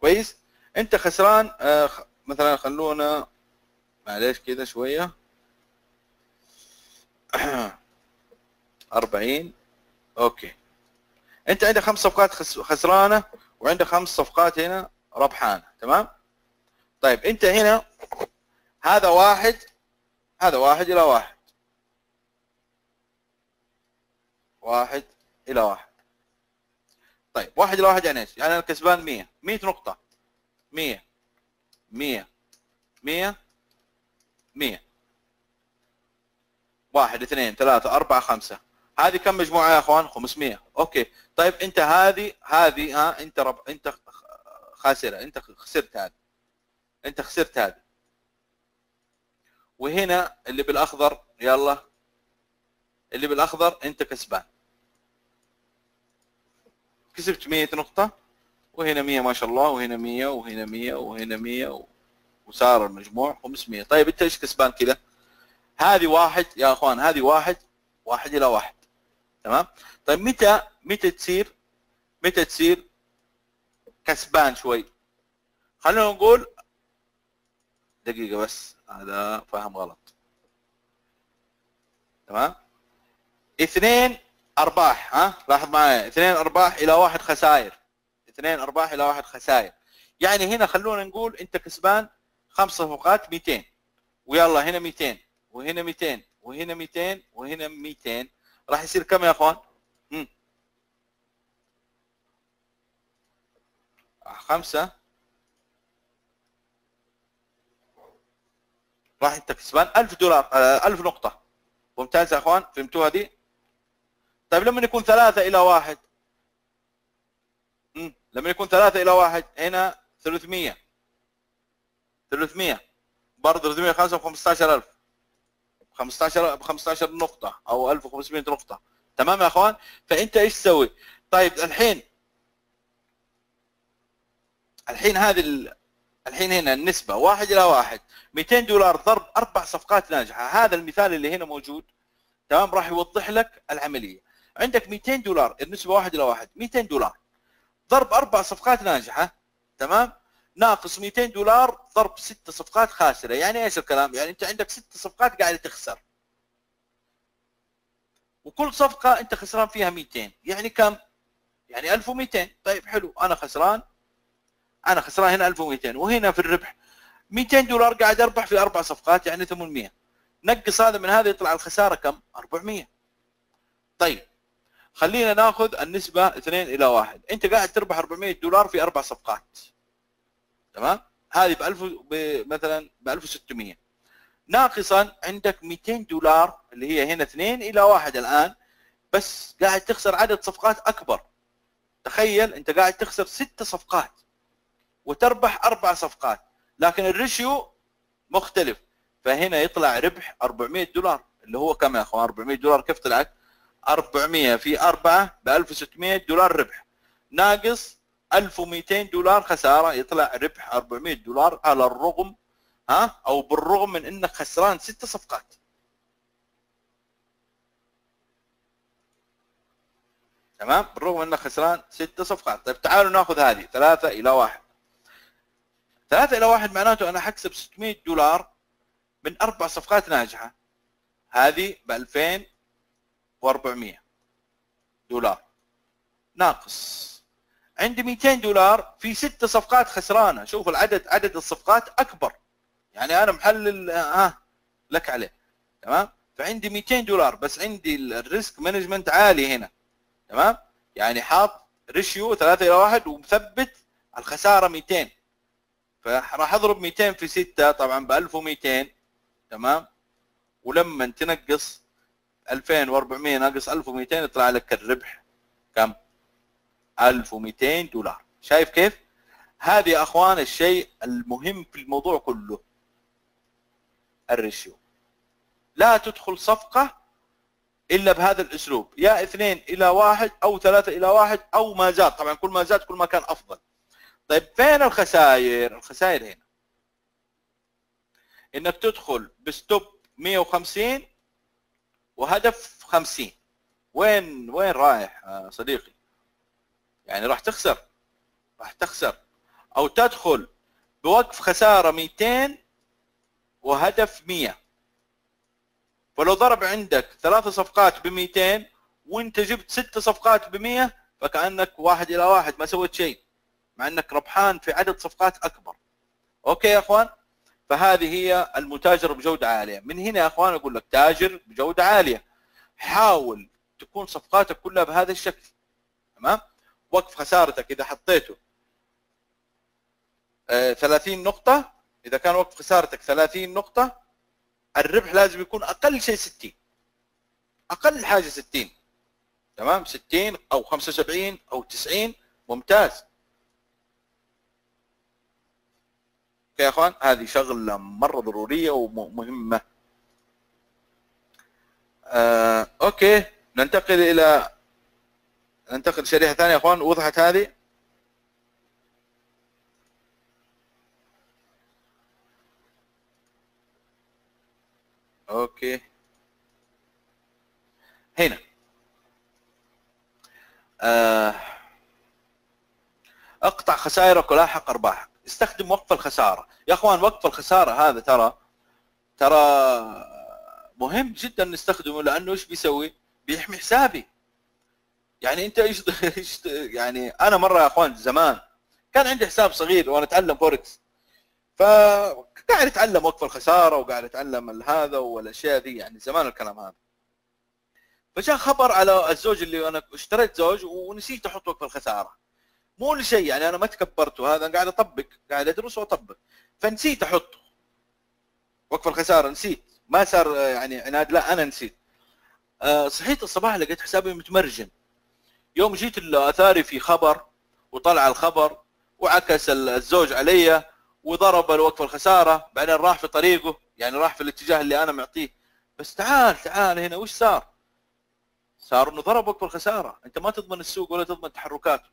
كويس؟ أنت خسران آه مثلا خلونا معلش كده شوية. <clears throat> 40 أوكي. أنت عندك خمس صفقات خسرانة وعندك خمس صفقات هنا ربحانة تمام؟ طيب أنت هنا هذا واحد هذا واحد إلى واحد. واحد إلى واحد. طيب واحد إلى واحد يعني إيش؟ يعني أنا كسبان 100 100 نقطة. 100 100 100 100 واحد اثنين ثلاثة أربعة خمسة. هذه كم مجموعة يا أخوان؟ 500 أوكي. طيب انت هذه هذه ها انت رب انت خاسرة انت خسرت هذه انت خسرت هذه. وهنا اللي بالأخضر يلا اللي بالأخضر انت كسبان. كسبت 100 نقطة وهنا 100 ما شاء الله وهنا 100 وهنا 100 وهنا 100 وصار المجموع 500 طيب انت إيش كسبان كذا؟ هذه واحد يا أخوان هذه واحد واحد إلى واحد. تمام؟ طيب متى متى تصير متى تصير كسبان شوي؟ خلينا نقول دقيقة بس هذا فاهم غلط تمام؟ اثنين أرباح ها لاحظ معي اثنين أرباح إلى واحد خسائر اثنين أرباح إلى واحد خسائر يعني هنا خلونا نقول أنت كسبان خمس صفقات 200 ويلا هنا 200 وهنا 200 وهنا 200 وهنا 200 راح يصير كم يا اخوان؟ مم. خمسة راح انت كسبان 1000 دولار 1000 نقطة ممتاز يا اخوان فهمتوها دي؟ طيب لما يكون ثلاثة إلى واحد مم. لما يكون ثلاثة إلى واحد هنا 300 300 برضه 305 ب 15000 15 ب 15 نقطة أو 1500 نقطة. تمام يا أخوان؟ فأنت إيش تسوي؟ طيب الحين الحين هذه ال... الحين هنا النسبة واحد إلى واحد. 200 دولار ضرب أربع صفقات ناجحة. هذا المثال اللي هنا موجود. تمام؟ راح يوضح لك العملية. عندك 200 دولار النسبة واحد إلى واحد 200 دولار. ضرب أربع صفقات ناجحة. تمام؟ ناقص 200 دولار ضرب ست صفقات خاسرة. يعني إيش الكلام؟ يعني أنت عندك ست صفقات قاعدة تخسر. وكل صفقة أنت خسران فيها 200 يعني كم؟ يعني 1200 طيب حلو. أنا خسران. أنا خسران هنا 1200 وهنا في الربح 200 دولار قاعد أربح في أربع صفقات يعني 800 نقص هذا من هذا يطلع الخسارة كم؟ 400 طيب خلينا ناخذ النسبة 2 إلى 1 أنت قاعد تربح 400 دولار في أربع صفقات. تمام؟ هذه ب 1000 مثلا ب 1600 ناقصا عندك 200 دولار اللي هي هنا 2 إلى 1 الآن بس قاعد تخسر عدد صفقات أكبر. تخيل أنت قاعد تخسر ست صفقات وتربح أربع صفقات لكن الريشيو مختلف. فهنا يطلع ربح 400 دولار اللي هو كم يا أخوان؟ 400 دولار. كيف طلعت؟ 400 في 4 ب 1600 دولار ربح. ناقص 1200 دولار خسارة يطلع ربح 400 دولار على الرغم ها؟ أو بالرغم من إنك خسران ست صفقات. تمام؟ بالرغم إنك خسران ست صفقات. طيب تعالوا ناخذ هذه ثلاثة إلى واحد. ثلاثة إلى واحد معناته أنا حكسب 600 دولار من أربع صفقات ناجحة. هذه ب 2400 دولار. ناقص. عندي 200 دولار في ست صفقات خسرانة. شوف العدد عدد الصفقات أكبر. يعني أنا محلل ها آه لك عليه. تمام؟ فعندي 200 دولار بس عندي ال risk management عالي هنا. تمام؟ يعني حاط ratio 3 إلى 1 ومثبت الخسارة 200 فراح أضرب 200 في 6 طبعا ب 1200 تمام؟ ولما تنقص 2400 ناقص 1200 يطلع لك الربح. كم؟ 1200 دولار. شايف كيف؟ هذه يا أخوان الشيء المهم في الموضوع كله. الريشيو. لا تدخل صفقة إلا بهذا الأسلوب. يا اثنين إلى واحد أو ثلاثة إلى واحد أو ما زاد. طبعا كل ما زاد كل ما كان أفضل. طيب فين الخسائر؟ الخسائر هنا. إنك تدخل بستوب 150 وهدف 50 وين وين رايح صديقي؟ يعني راح تخسر راح تخسر. أو تدخل بوقف خسارة 200 وهدف 100 فلو ضرب عندك ثلاث صفقات ب 200 وانت جبت ست صفقات ب 100 فكأنك واحد إلى واحد ما سويت شيء مع إنك ربحان في عدد صفقات أكبر. okay يا إخوان؟ فهذه هي المتاجره بجودة عالية. من هنا يا إخوان أقول لك تاجر بجودة عالية. حاول تكون صفقاتك كلها بهذا الشكل. تمام؟ وقف خسارتك إذا حطيته. آه 30 نقطة. إذا كان وقف خسارتك 30 نقطة الربح لازم يكون أقل شيء 60 أقل حاجة 60 تمام؟ 60 أو 75 أو 90 ممتاز. أوكي يا إخوان؟ هذه شغلة مرة ضرورية ومهمة. آه، okay. ننتقل إلى ننتقل لشريحه ثانية يا أخوان وضحت هذه. okay. هنا. آه. اقطع خسائرك ولاحق أرباحك. استخدم وقف الخسارة. يا أخوان وقف الخسارة هذا ترى ترى مهم جدا نستخدمه لأنه إيش بيسوي؟ بيحمي حسابي. يعني انت إيش <laughs> يعني أنا مره يا اخوان زمان كان عندي حساب صغير وأنا اتعلم فوركس. فقاعد اتعلم وقف الخسارة وقاعد اتعلم هذا والاشياء ذي يعني زمان الكلام هذا. فجاء خبر على الزوج اللي أنا اشتريت زوج ونسيت أحط وقف الخسارة. مو لشيء يعني أنا ما تكبرت وهذا قاعد اطبق قاعد ادرس واطبق. فنسيت احطه وقف الخسارة نسيت. ما صار يعني عناد لا أنا نسيت. أه صحيت الصباح لقيت حسابي متمرجن. يوم جيت الأثاري في خبر وطلع الخبر وعكس الزوج علي وضرب الوقف الخسارة بعدين راح في طريقه يعني راح في الاتجاه اللي أنا معطيه. بس تعال تعال هنا وش صار؟ صار إنه ضرب وقف الخسارة. أنت ما تضمن السوق ولا تضمن تحركاته.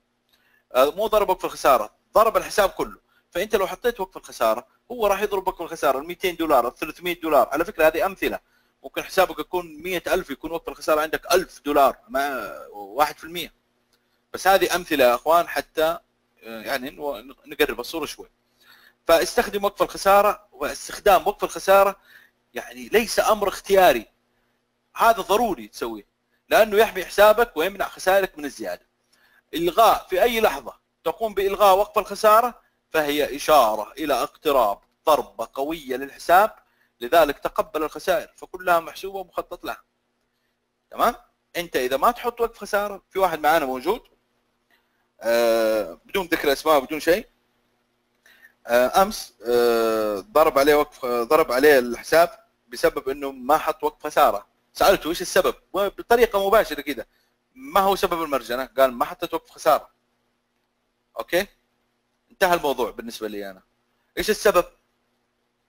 آه، مو ضرب وقف الخسارة ضرب الحساب كله. فأنت لو حطيت وقف الخسارة هو راح يضرب وقف الخسارة ال 200 دولار ال 300 دولار. على فكرة هذه أمثلة. ممكن حسابك يكون 100000 يكون وقف الخسارة عندك 1000 دولار مع 1% بس هذه أمثلة يا أخوان حتى آه، يعني نقرب الصورة شوي. فاستخدم وقف الخسارة واستخدام وقف الخسارة يعني ليس أمر اختياري. هذا ضروري تسويه لأنه يحمي حسابك ويمنع خسائرك من الزيادة. إلغاء في أي لحظة تقوم بإلغاء وقف الخسارة فهي إشارة إلى اقتراب ضربة قوية للحساب لذلك تقبل الخسائر فكلها محسوبه ومخطط لها. تمام؟ أنت إذا ما تحط وقف خسارة في واحد معانا موجود. آه بدون ذكر أسماء بدون شيء. آه أمس آه ضرب عليه وقف ضرب عليه الحساب بسبب إنه ما حط وقف خسارة. سألته إيش السبب؟ بطريقة مباشرة كذا ما هو سبب المرجنة؟ قال ما حطيت وقف خسارة. أوكي؟ انتهى الموضوع بالنسبة لي أنا. إيش السبب؟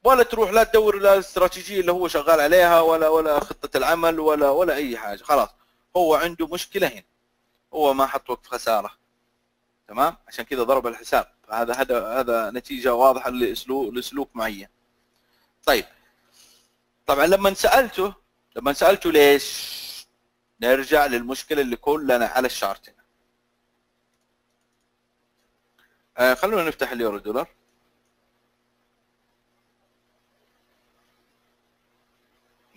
ولا تروح لا تدور لا الاستراتيجيه اللي هو شغال عليها ولا ولا خطة العمل ولا ولا أي حاجة. خلاص هو عنده مشكلة هنا. هو ما حط وقف خسارة. تمام؟ عشان كذا ضرب الحساب. هذا هذا هذا نتيجة واضحة لاسلوب لسلوك معين. طيب. طبعا لما سألته لما سألته ليش؟ نرجع للمشكلة اللي كلنا على ال chart هنا. آه خلونا نفتح اليورو دولار.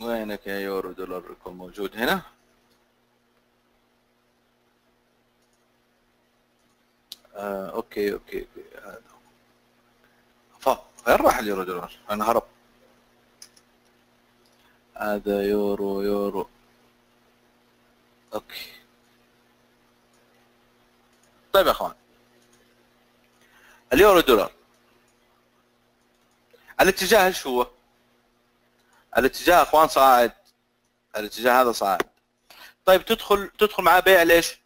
وينك يا يورو دولار يكون موجود هنا؟ آه okay okay okay. هذا فين راح اليورو دولار أنا هرب. هذا يورو يورو. okay. طيب يا أخوان. اليورو دولار. الاتجاه إيش هو؟ الاتجاه اخوان صاعد. الاتجاه هذا صاعد. طيب تدخل تدخل معاه بيع ليش؟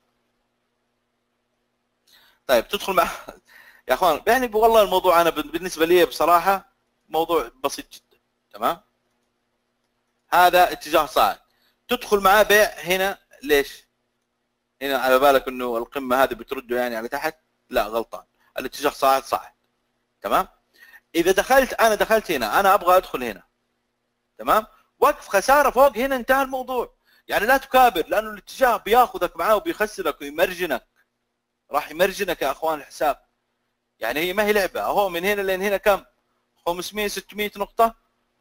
طيب تدخل مع <laughs> يا اخوان يعني والله الموضوع أنا بالنسبة لي بصراحة موضوع بسيط جدا. تمام؟ هذا اتجاه صاعد. تدخل معاه بيع هنا ليش؟ هنا على بالك انه القمة هذه بترده يعني على تحت؟ لا غلطان. الاتجاه صاعد صاعد. تمام؟ إذا دخلت أنا دخلت هنا. أنا أبغى أدخل هنا. تمام؟ وقف خسارة فوق هنا انتهى الموضوع. يعني لا تكابر لأنه الاتجاه بياخذك معاه وبيخسرك ويمرجنك. راح يمرجنك يا أخوان الحساب. يعني هي ما هي لعبة. هو من هنا لين هنا كم؟ 500 600 نقطة.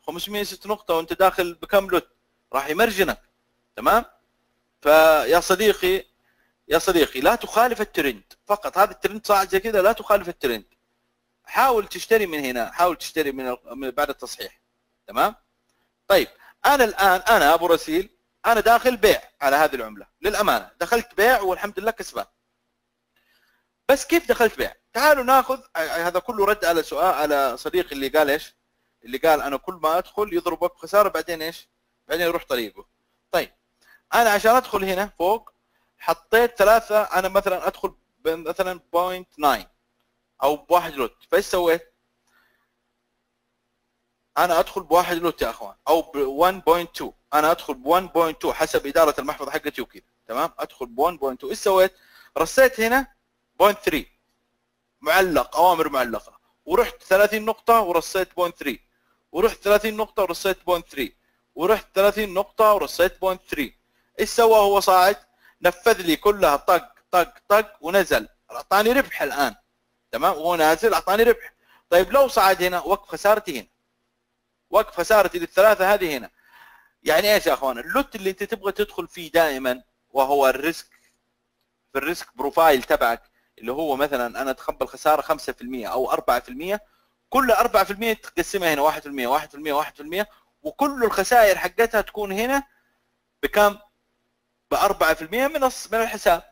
500 6 نقطة وأنت داخل بكم لوت. راح يمرجنك. تمام؟ فيا صديقي يا صديقي لا تخالف الترند. فقط هذا الترند صاعد زي كذا لا تخالف الترند. حاول تشتري من هنا حاول تشتري من بعد التصحيح. تمام؟ طيب أنا الآن أنا أبو رسيل أنا داخل بيع على هذه العملة للأمانة دخلت بيع والحمد لله كسبان. بس كيف دخلت بيع؟ تعالوا ناخذ هذا كله رد على سؤال على صديقي اللي قال إيش؟ اللي قال أنا كل ما أدخل يضرب وقف خسارة بعدين إيش؟ بعدين يروح طريقه. طيب أنا عشان أدخل هنا فوق حطيت ثلاثة أنا مثلا أدخل مثلا point 9 أو بواحد lot فإيش سويت؟ أنا أدخل بواحد لوت يا أخوان أو ب 1.2 أنا أدخل ب 1.2 حسب إدارة المحفظة حقتي وكذا تمام؟ أدخل ب 1.2 إيش سويت؟ رصيت هنا 0.3 معلق أوامر معلقة. ورحت 30 نقطة ورصيت 0.3 ورحت 30 نقطة ورصيت 0.3 ورحت 30 نقطة ورصيت 0.3 إيش سوى هو صاعد؟ نفذ لي كلها طق طق طق ونزل. أعطاني ربح الآن تمام؟ وهو نازل أعطاني ربح. طيب لو صعد هنا وقف خسارتي هنا. وقف خسارتي للثلاثه هذه هنا يعني إيش يا أخوان ال lot اللي أنت تبغى تدخل فيه دائما وهو ال risk في ال risk profile تبعك اللي هو مثلا أنا اتقبل خساره 5% أو 4% كل 4% تقسمها هنا 1% 1% 1% وكل الخسائر حقتها تكون هنا بكم؟ ب 4% من من الحساب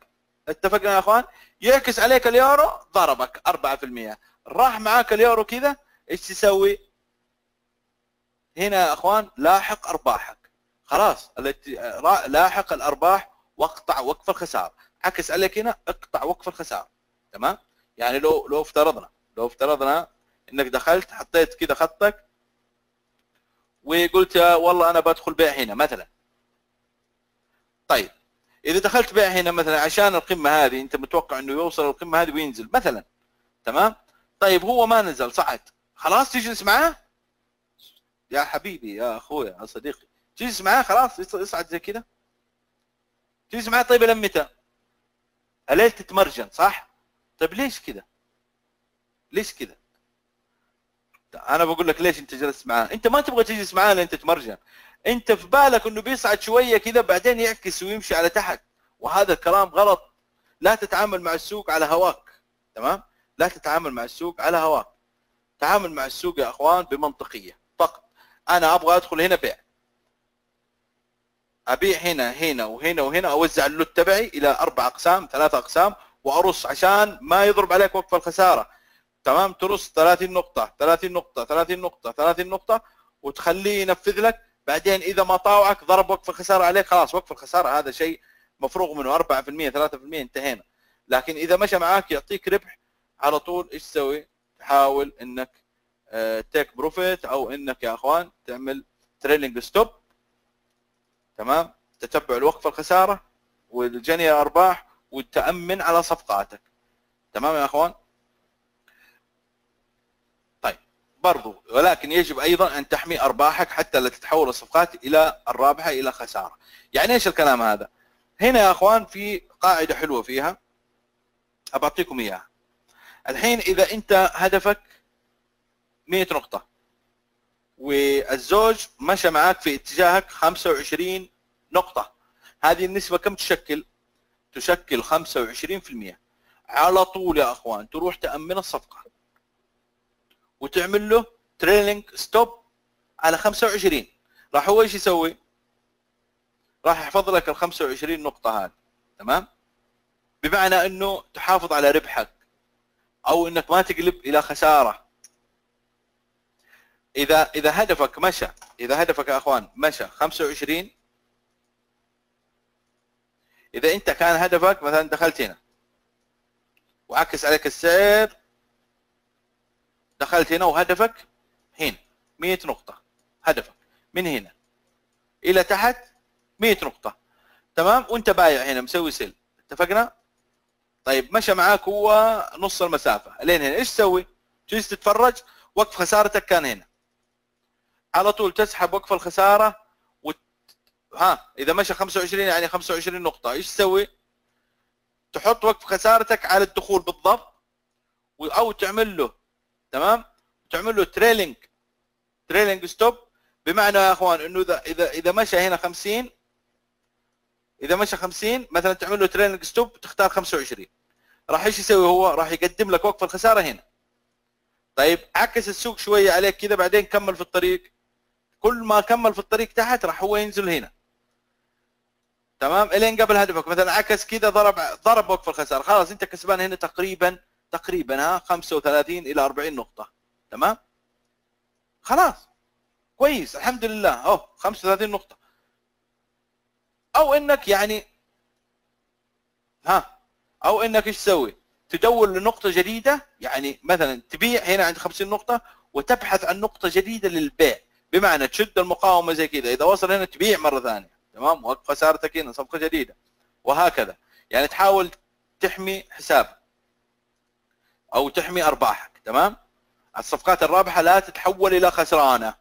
اتفقنا يا أخوان؟ يعكس عليك اليورو ضربك 4% راح معاك اليورو كذا إيش تسوي؟ هنا يا أخوان لاحق أرباحك. خلاص لاحق الأرباح واقطع وقف الخساره عكس عليك هنا اقطع وقف الخساره تمام؟ يعني لو لو افترضنا لو افترضنا إنك دخلت حطيت كذا خطك وقلت والله أنا بدخل بيع هنا مثلا. طيب إذا دخلت بيع هنا مثلا عشان القمة هذه أنت متوقع إنه يوصل القمة هذه وينزل مثلا. تمام؟ طيب هو ما نزل صعد. خلاص تجلس معاه؟ يا حبيبي يا أخويا يا صديقي تجلس معاه خلاص يصعد زي كذا تجلس معاه طيب إلى متى؟ الليل تتمرجن صح؟ طيب ليش كذا؟ ليش كذا؟ أنا بقول لك ليش أنت جلست معاه؟ أنت ما تبغى تجلس معاه لين تتمرجن أنت في بالك إنه بيصعد شوية كذا بعدين يعكس ويمشي على تحت وهذا الكلام غلط لا تتعامل مع السوق على هواك تمام لا تتعامل مع السوق على هواك تعامل مع السوق يا أخوان بمنطقية أنا أبغى أدخل هنا بيع. أبيع هنا هنا وهنا وهنا أوزع اللوت تبعي إلى أربع أقسام ثلاث أقسام وأرص عشان ما يضرب عليك وقف الخسارة. تمام؟ ترص 30 نقطة 30 نقطة 30 نقطة 30 نقطة وتخليه ينفذ لك. بعدين إذا ما طاوعك ضرب وقف الخسارة عليك خلاص وقف الخسارة. هذا شيء مفروغ منه. 4% 3% انتهينا. لكن إذا مشى معاك يعطيك ربح. على طول إيش تسوي؟ تحاول إنك take profit أو إنك يا أخوان تعمل trailing stop تمام؟ تتبع الوقف الخسارة والجني الأرباح والتأمن على صفقاتك. تمام يا أخوان؟ طيب برضو ولكن يجب أيضا أن تحمي أرباحك حتى لا تتحول الصفقات إلى الرابحة إلى خسارة. يعني إيش الكلام هذا؟ هنا يا أخوان في قاعدة حلوة فيها. أبعطيكم إياها. الحين إذا أنت هدفك 100 نقطة. والزوج مشى معك في اتجاهك 25 نقطة. هذه النسبة كم تشكل؟ تشكل 25% على طول يا أخوان تروح تأمن الصفقة. وتعمل له trailing stop على 25 راح هو إيش يسوي؟ راح يحفظ لك ال 25 نقطة هذه. تمام؟ بمعنى إنه تحافظ على ربحك. أو إنك ما تقلب إلى خسارة. إذا إذا هدفك مشى إذا هدفك يا أخوان مشى 25 إذا أنت كان هدفك مثلا دخلت هنا وعكس عليك السعر دخلت هنا وهدفك هنا 100 نقطة هدفك من هنا إلى تحت 100 نقطة. تمام؟ وأنت بايع هنا مسوي سيل. اتفقنا؟ طيب مشى معاك هو نص المسافة. لين هنا إيش تسوي؟ تجلس تتفرج. وقف خسارتك كان هنا. على طول تسحب وقف الخسارة ها إذا مشى 25 يعني 25 نقطة. إيش تسوي؟ تحط وقف خسارتك على الدخول بالضبط أو تعمل له تمام؟ تعمل له trailing trailing stop بمعنى يا أخوان إنه إذا إذا إذا مشى هنا 50 إذا مشى 50 مثلا تعمل له trailing stop تختار 25 راح إيش يسوي هو؟ راح يقدم لك وقف الخسارة هنا. طيب عكس السوق شوية عليك كذا بعدين كمل في الطريق. كل ما كمل في الطريق تحت راح هو ينزل هنا. تمام؟ إلين قبل هدفك. مثلا عكس كذا ضرب ضرب وقف الخسارة. خلاص أنت كسبان هنا تقريبا تقريبا ها 35 إلى 40 نقطة. تمام؟ خلاص. كويس. الحمد لله. اهو 35 نقطة. أو إنك يعني ها أو إنك إيش تسوي؟ تدور لنقطة جديدة. يعني مثلا تبيع هنا عند 50 نقطة وتبحث عن نقطة جديدة للبيع. بمعنى تشد المقاومة زي كذا. إذا وصل هنا تبيع مرة ثانية تمام؟ وقف خسارتك هنا صفقة جديدة. وهكذا. يعني تحاول تحمي حسابك أو تحمي أرباحك تمام؟ الصفقات الرابحة لا تتحول إلى خسرانة.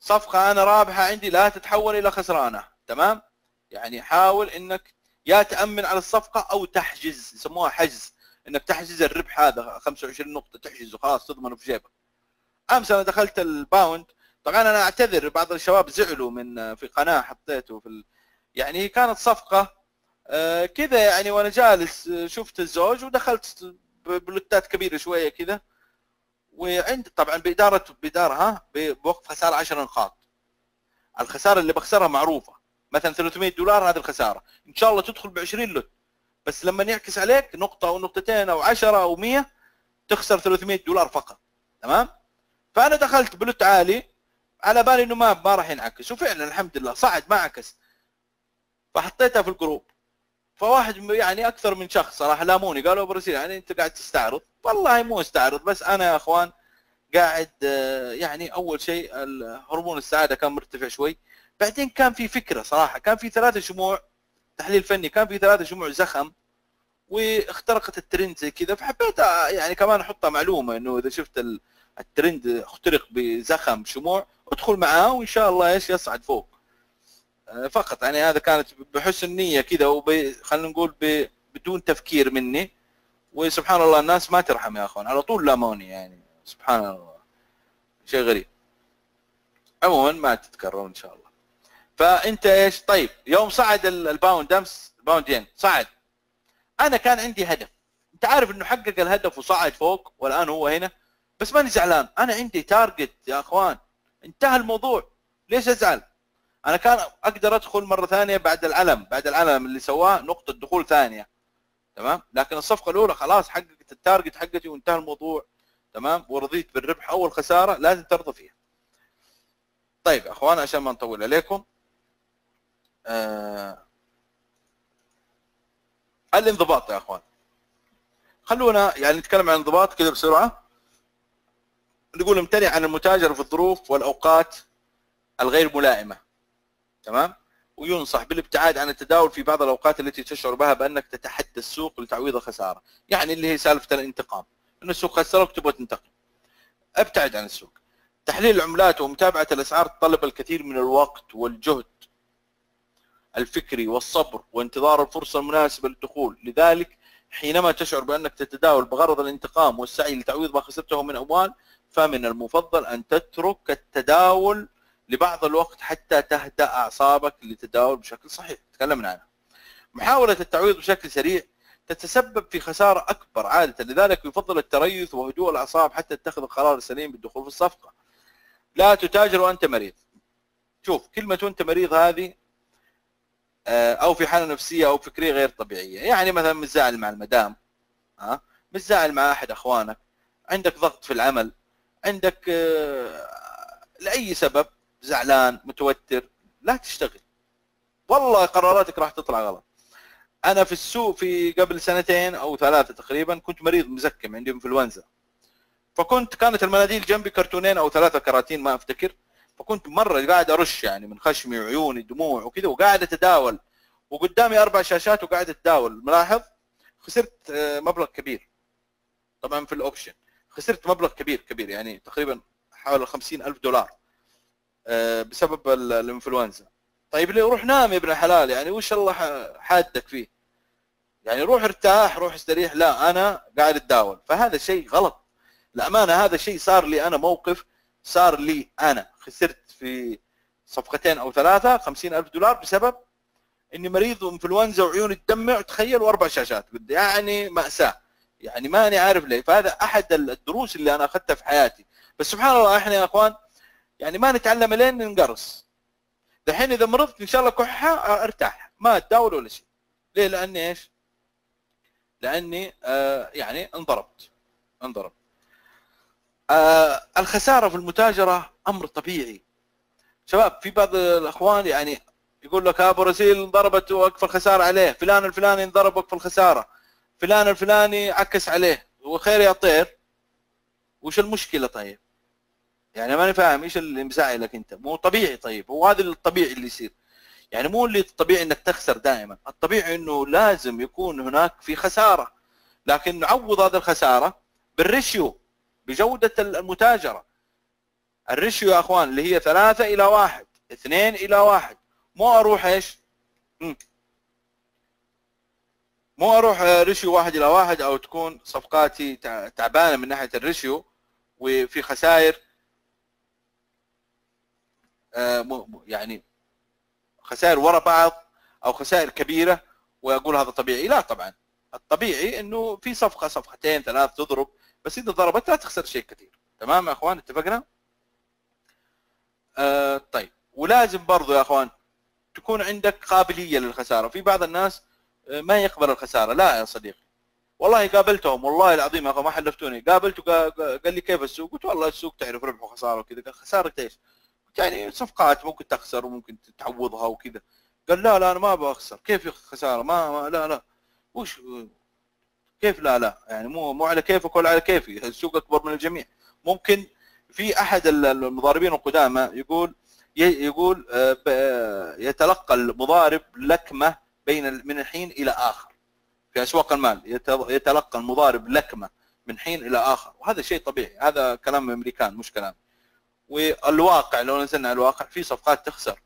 صفقة أنا رابحة عندي لا تتحول إلى خسرانة تمام؟ يعني حاول إنك يا تأمن على الصفقة أو تحجز يسموها حجز. إنك تحجز الربح هذا 25 نقطة تحجزه خلاص تضمنه في جيبك أمس أنا دخلت الباوند طبعا أنا أعتذر بعض الشباب زعلوا من في قناة حطيته في ال... يعني كانت صفقة آه كذا يعني وأنا جالس آه، شفت الزوج ودخلت بلوتات كبيرة شوية كذا وعند طبعا بإدارة بإدارة ها بوقف خساره 10 نقاط. الخسارة اللي بخسرها معروفة. مثلا 300 دولار هذه الخسارة. إن شاء الله تدخل ب 20 lot. بس لما يعكس عليك نقطة أو نقطتين أو 10 أو 100 تخسر 300 دولار فقط. تمام؟ فأنا دخلت ب lot عالي. على بالي إنه ما ما راح ينعكس. وفعلا الحمد لله صعد ما عكس. فحطيتها في ال group. فواحد يعني أكثر من شخص صراحة لاموني قالوا أبو رسيل يعني أنت قاعد تستعرض. والله مو استعرض بس أنا يا أخوان قاعد آه، يعني أول شيء هرمون السعادة كان مرتفع شوي. بعدين كان في فكرة صراحة كان في ثلاثة شموع تحليل فني كان في ثلاثة شموع زخم واخترقت الترند زي كذا. فحبيت آه، يعني كمان أحطها معلومة إنه إذا شفت الترند اخترق بزخم شموع ادخل معاه وإن شاء الله إيش يصعد فوق. آه، فقط يعني هذا كانت بحسن نيه كذا وب خلينا نقول ب... بدون تفكير مني. وسبحان الله الناس ما ترحم يا أخوان على طول لاموني يعني. سبحان الله. شيء غريب. عموما ما تتكرر إن شاء الله. فأنت إيش؟ طيب يوم صعد الباوند أمس الباوند ين صعد. أنا كان عندي هدف. أنت عارف إنه حقق الهدف وصعد فوق والآن هو هنا. بس ماني زعلان. أنا عندي target يا أخوان. انتهى الموضوع. ليش أزعل؟ أنا كان أقدر أدخل مرة ثانية بعد العلم بعد العلم اللي سواه نقطة دخول ثانية. تمام؟ لكن الصفقة الأولى خلاص حققت ال target حقتي وانتهى الموضوع. تمام؟ ورضيت بالربح أو الخساره لازم ترضى فيها. طيب أخوان عشان ما نطول عليكم آه الانضباط يا أخوان. خلونا يعني نتكلم عن الانضباط كذا بسرعة. نقول امتنع عن المتاجره في الظروف والأوقات الغير ملائمة. تمام؟ وينصح بالابتعاد عن التداول في بعض الأوقات التي تشعر بها بأنك تتحدى السوق لتعويض الخسارة. يعني اللي هي سالفة الانتقام. إن السوق خسرك تبغى تنتقم. ابتعد عن السوق. تحليل العملات ومتابعة الأسعار تطلب الكثير من الوقت والجهد الفكري والصبر وانتظار الفرصة المناسبة للدخول. لذلك حينما تشعر بأنك تتداول بغرض الانتقام والسعي لتعويض ما خسرته من أموال فمن المفضل أن تترك التداول لبعض الوقت حتى تهدأ أعصابك للتداول بشكل صحيح. تكلمنا عنها محاولة التعويض بشكل سريع تتسبب في خسارة أكبر عادة. لذلك يفضل التريث وهدوء الأعصاب حتى تتخذ القرار السليم بالدخول في الصفقة. لا تتاجر وأنت مريض. شوف كلمة وأنت مريض هذه آه، أو في حالة نفسية أو فكرية غير طبيعية. يعني مثلا متزاعل مع المدام ها متزاعل مع أحد أخوانك عندك ضغط في العمل عندك آه، لأي سبب زعلان متوتر لا تشتغل. والله قراراتك راح تطلع غلط. أنا في السوق في قبل سنتين أو ثلاثة تقريبا كنت مريض مزكم عندي إنفلونزا. فكنت كانت المناديل جنبي كرتونين أو ثلاثة كراتين ما أفتكر. فكنت مرة قاعد أرش يعني من خشمي وعيوني دموع وكذا وقاعد أتداول. وقدامي أربع شاشات وقاعد أتداول. ملاحظ؟ خسرت آه، مبلغ كبير. طبعا في الأوبشن. خسرت مبلغ كبير كبير يعني تقريبا حوالي 50 ألف دولار آه، بسبب الإنفلونزا. طيب ليه؟ روح نام يا ابن الحلال يعني وش الله حادك فيه؟ يعني روح ارتاح روح استريح. لا أنا قاعد أتداول. فهذا شيء غلط. الامانه هذا شيء صار لي أنا موقف صار لي أنا. خسرت في صفقتين أو ثلاثة خمسين ألف دولار بسبب إني مريض وإنفلونزا وعيوني تدمع. تخيل واربع شاشات. يعني مأساة. يعني ماني عارف ليه. فهذا أحد الدروس اللي أنا أخذتها في حياتي. بس سبحان الله إحنا يا إخوان يعني ما نتعلم لين ننقرص. دحين إذا مرضت إن شاء الله كحة أرتاح. ما اتداول ولا شيء. ليه؟ لأني إيش؟ لأني آه يعني انضربت. انضربت. آه الخسارة في المتاجرة أمر طبيعي. شباب في بعض الأخوان يعني يقول لك ها برازيل انضربت وقف الخسارة عليه. فلان الفلاني انضرب وقف الخسارة. فلان الفلاني عكس عليه وخير يا طير. وش المشكلة طيب؟ يعني ماني فاهم إيش اللي مزعلك أنت؟ مو طبيعي طيب هو هذا الطبيعي اللي يصير. يعني مو اللي الطبيعي إنك تخسر دائما الطبيعي إنه لازم يكون هناك في خسارة. لكن نعوض هذه الخسارة بال ratio بجودة المتاجرة. ال ratio يا أخوان اللي هي ثلاثة إلى واحد اثنين إلى واحد. مو أروح إيش؟ مو أروح ريشيو واحد إلى واحد أو تكون صفقاتي تعبانة من ناحية الريشيو وفي خسائر. آه، يعني خسائر ورا بعض أو خسائر كبيرة وأقول هذا طبيعي. لا طبعا. الطبيعي إنه في صفقة صفقتين ثلاث تضرب بس إذا ضربت لا تخسر شيء كثير. تمام يا أخوان؟ اتفقنا؟ آه طيب. ولازم برضو يا أخوان تكون عندك قابلية للخسارة. في بعض الناس ما يقبل الخسارة. لا يا صديقي. والله قابلتهم والله العظيم يا اخوان ما حلفتوني. قابلته قال لي كيف السوق؟ قلت والله السوق تعرف ربح وخسارة وكذا. قال خساره إيش؟ يعني صفقات ممكن تخسر وممكن تعوضها وكذا. قال لا لا أنا ما أبغى أخسر. كيف خسارة؟ ما, ما لا لا. وش؟ كيف لا لا. يعني مو مو على كيفك ولا على كيفي. <laughs> السوق أكبر من الجميع. ممكن في أحد المضاربين القدامى يقول يقول آه، يتلقى المضارب لكمة بين من حين إلى آخر. في أسواق المال يتلقى المضارب لكمة من حين إلى آخر. وهذا شيء طبيعي. هذا كلام الامريكان مش كلام. والواقع لو نزلنا على الواقع في صفقات تخسر.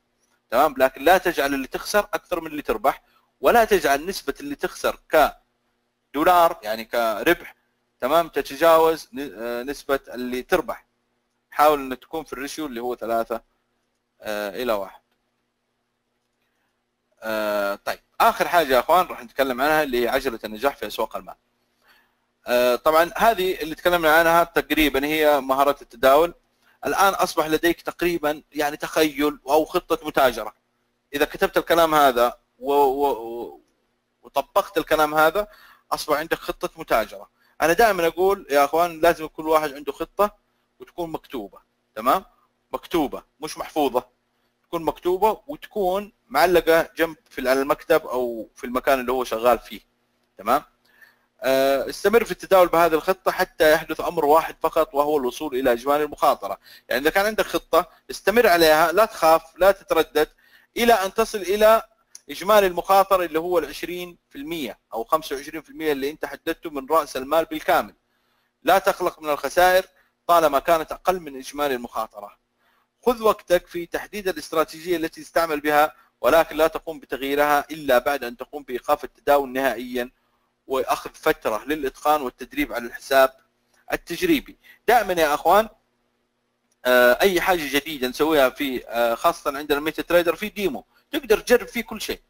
تمام؟ لكن لا تجعل اللي تخسر أكثر من اللي تربح ولا تجعل نسبة اللي تخسر كدولار يعني كربح تمام؟ تتجاوز آه، نسبة اللي تربح. حاول إن تكون في الريشيو اللي هو ثلاثة آه، إلى واحد. آه طيب. آخر حاجة يا أخوان راح نتكلم عنها اللي هي عجلة النجاح في أسواق المال. آه طبعا هذه اللي تكلمنا عنها تقريبا هي مهارات التداول. الآن أصبح لديك تقريبا يعني تخيل أو خطة متاجرة. إذا كتبت الكلام هذا و و وطبقت الكلام هذا أصبح عندك خطة متاجرة. أنا دائما أقول يا أخوان لازم كل واحد عنده خطة وتكون مكتوبة تمام؟ مكتوبة مش محفوظة. تكون مكتوبة وتكون معلقة جنب في المكتب أو في المكان اللي هو شغال فيه. تمام؟ آه، استمر في التداول بهذه الخطة حتى يحدث أمر واحد فقط وهو الوصول إلى إجمالي المخاطرة. يعني إذا كان عندك خطة استمر عليها لا تخاف لا تتردد إلى أن تصل إلى إجمالي المخاطرة اللي هو ال 20% أو 25% اللي أنت حددته من رأس المال بالكامل. لا تقلق من الخسائر طالما كانت أقل من إجمالي المخاطرة. خذ وقتك في تحديد الاستراتيجية التي تستعمل بها ولكن لا تقوم بتغييرها إلا بعد أن تقوم بإيقاف التداول نهائيا وأخذ فترة للإتقان والتدريب على الحساب التجريبي. دائما يا أخوان آه، أي حاجة جديدة نسويها في آه، خاصة عندنا الميتا تريدر في demo. تقدر تجرب فيه كل شيء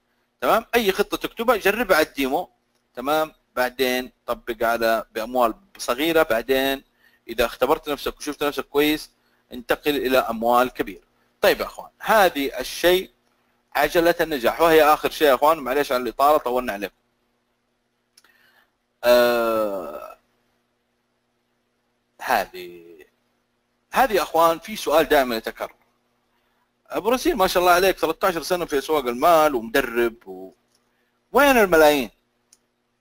تمام؟ أي خطة تكتبها جربها على ال demo تمام؟ بعدين طبق على بأموال صغيرة بعدين إذا اختبرت نفسك وشفت نفسك كويس انتقل إلى أموال كبيرة. طيب يا أخوان هذه الشيء عجلة النجاح. وهي آخر شيء يا إخوان. معليش على الإطالة طولنا عليكم. آه هذه هذه يا إخوان في سؤال دائما يتكرر. أبو رسيل ما شاء الله عليك 13 سنة في أسواق المال ومدرب و... وين الملايين؟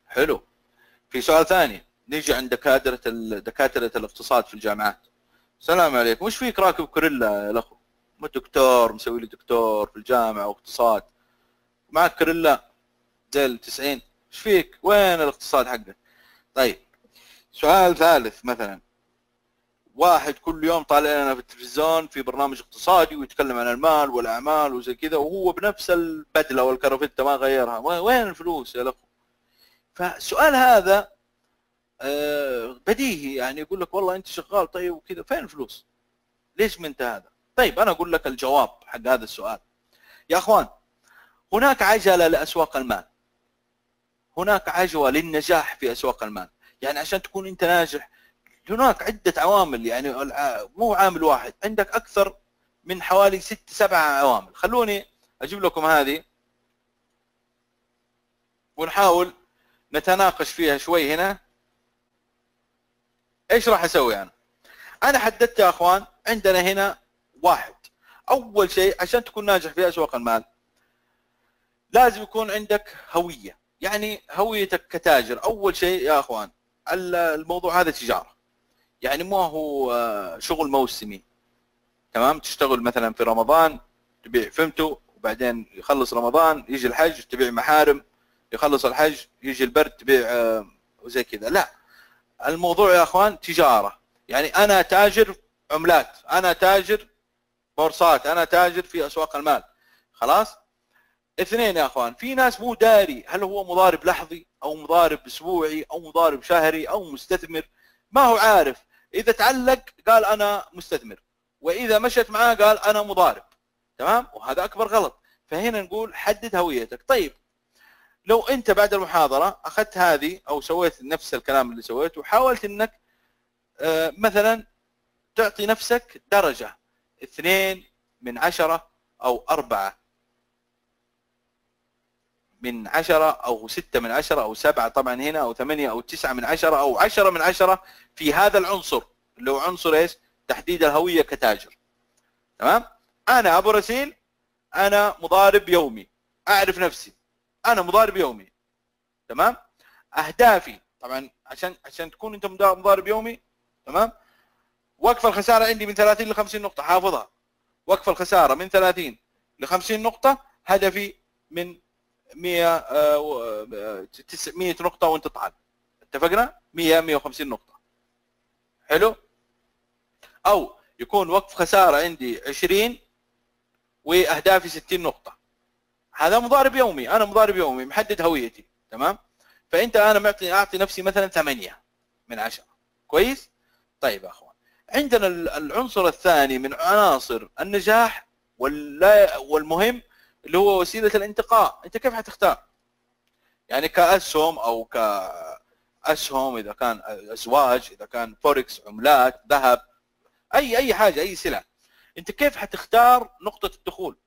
حلو. في سؤال ثاني نيجي عند دكاترة ال... دكاترة الاقتصاد في الجامعات. السلام عليكم. وش فيك راكب كوريلا يا الأخو؟ ما دكتور مسوي لي دكتور في الجامعة واقتصاد معك كوريلا زي 90 إيش فيك؟ وين الاقتصاد حقك؟ طيب سؤال ثالث مثلا واحد كل يوم طالع لنا في التلفزيون في برنامج اقتصادي ويتكلم عن المال والأعمال وزي كذا وهو بنفس البدلة والكرافته ما غيرها وين الفلوس يا الاخو؟ فالسؤال هذا آه، بديهي يعني يقول لك والله أنت شغال طيب وكذا فين الفلوس؟ ليش منت هذا؟ طيب أنا أقول لك الجواب حق هذا السؤال. يا أخوان هناك عجلة لأسواق المال. هناك عجوة للنجاح في أسواق المال. يعني عشان تكون أنت ناجح هناك عدة عوامل يعني مو عامل واحد. عندك أكثر من حوالي ست سبع عوامل. خلوني أجيب لكم هذه ونحاول نتناقش فيها شوي هنا. إيش راح أسوي أنا؟ أنا حددت يا أخوان عندنا هنا واحد. أول شيء عشان تكون ناجح في أسواق المال لازم يكون عندك هوية. يعني هويتك كتاجر أول شيء يا أخوان الموضوع هذا تجارة. يعني ما هو آه، شغل موسمي. تمام؟ تشتغل مثلا في رمضان تبيع فهمتوا؟ وبعدين يخلص رمضان يجي الحج تبيع محارم. يخلص الحج يجي البرد تبيع آه، وزي كذا. لا. الموضوع يا أخوان تجارة. يعني أنا تاجر عملات. أنا تاجر بورصات أنا تاجر في أسواق المال. خلاص؟ اثنين يا أخوان في ناس مو داري هل هو مضارب لحظي أو مضارب أسبوعي أو مضارب شهري أو مستثمر؟ ما هو عارف. إذا تعلق قال أنا مستثمر وإذا مشت معاه قال أنا مضارب. تمام؟ وهذا أكبر غلط. فهنا نقول حدد هويتك. طيب لو أنت بعد المحاضرة أخذت هذه أو سويت نفس الكلام اللي سويته وحاولت إنك آه، مثلا تعطي نفسك درجة. اثنين من عشرة أو أربعة. من عشرة أو ستة من عشرة أو سبعة طبعا هنا أو ثمانية أو تسعة من عشرة أو عشرة من عشرة في هذا العنصر. اللي هو عنصر إيش؟ تحديد الهوية كتاجر. تمام؟ أنا أبو رسيل أنا مضارب يومي. أعرف نفسي. أنا مضارب يومي. تمام؟ أهدافي. طبعا عشان عشان تكون أنت مضارب يومي. تمام؟ وقف الخسارة عندي من 30 ل 50 نقطة حافظها. وقف الخسارة من 30 ل 50 نقطة هدفي من 100 900 آه، نقطة وانت طعن. اتفقنا؟ 100 150 نقطة. حلو؟ أو يكون وقف خسارة عندي 20 وأهدافي 60 نقطة. هذا مضارب يومي أنا مضارب يومي محدد هويتي تمام؟ فأنت أنا معطي أعطي نفسي مثلا 8 من 10 كويس؟ طيب يا عندنا العنصر الثاني من عناصر النجاح والمهم اللي هو وسيلة الانتقاء. انت كيف حتختار؟ يعني كأسهم أو كأسهم إذا كان أزواج إذا كان فوركس عملات ذهب اي أي حاجة أي سلعه انت كيف حتختار نقطة الدخول؟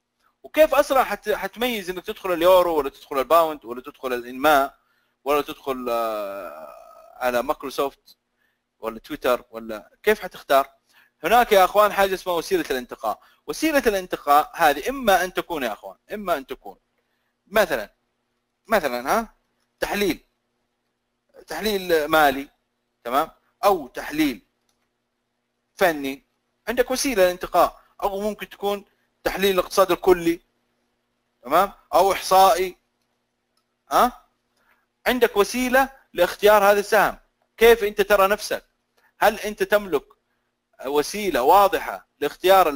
وكيف أسرع حت... حتميز إنك تدخل اليورو ولا تدخل الباوند ولا تدخل الإنماء ولا تدخل آه، على مايكروسوفت؟ ولا تويتر ولا كيف حتختار. هناك يا أخوان حاجة اسمها وسيلة الانتقاء. وسيلة الانتقاء هذه إما أن تكون يا أخوان إما أن تكون. مثلا مثلا ها تحليل تحليل مالي تمام؟ أو تحليل فني. عندك وسيلة للانتقاء. أو ممكن تكون تحليل الاقتصاد الكلي تمام؟ أو إحصائي ها؟ عندك وسيلة لاختيار هذا السهم. كيف أنت ترى نفسك؟ هل أنت تملك وسيلة واضحة لاختيار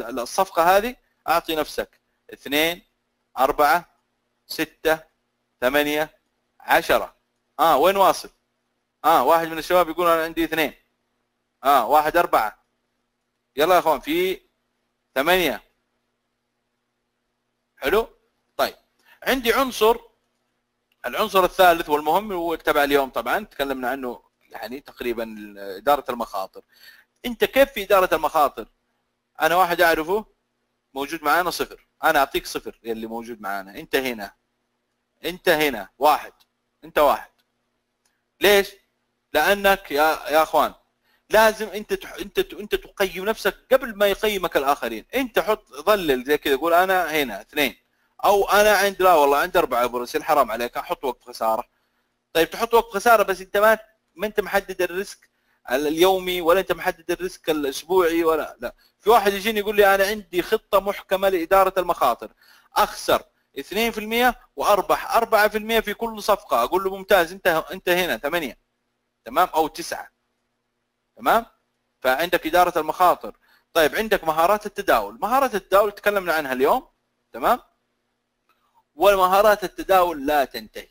الصفقة هذه؟ أعطي نفسك. اثنين أربعة ستة ثمانية عشرة. آه وين واصل؟ آه واحد من الشباب يقول أنا عندي اثنين. آه واحد أربعة. يلا يا أخوان في ثمانية. حلو؟ طيب. عندي عنصر العنصر الثالث والمهم هو تبع اليوم طبعا تكلمنا عنه يعني تقريبا إدارة المخاطر. أنت كيف في إدارة المخاطر؟ أنا واحد أعرفه موجود معانا صفر. أنا أعطيك صفر اللي موجود معانا. أنت هنا. أنت هنا. واحد. أنت واحد. ليش؟ لأنك يا يا أخوان لازم أنت تح... أنت أنت تقيم نفسك قبل ما يقيمك الآخرين. أنت حط ظلل زي كذا قول أنا هنا اثنين. أو أنا عند لا والله عند أربعة برسل حرام عليك أحط وقت خسارة. طيب تحط وقت خسارة بس أنت ما ما انت محدد ال risk اليومي ولا انت محدد ال risk الأسبوعي ولا لا. في واحد يجيني يقول لي أنا عندي خطة محكمة لإدارة المخاطر. أخسر 2% وأربح. 4% في كل صفقة. أقول له ممتاز انت انت هنا 8 تمام؟ أو 9 تمام؟ فعندك إدارة المخاطر. طيب عندك مهارات التداول. مهارات التداول تكلمنا عنها اليوم. تمام؟ ومهارات التداول لا تنتهي.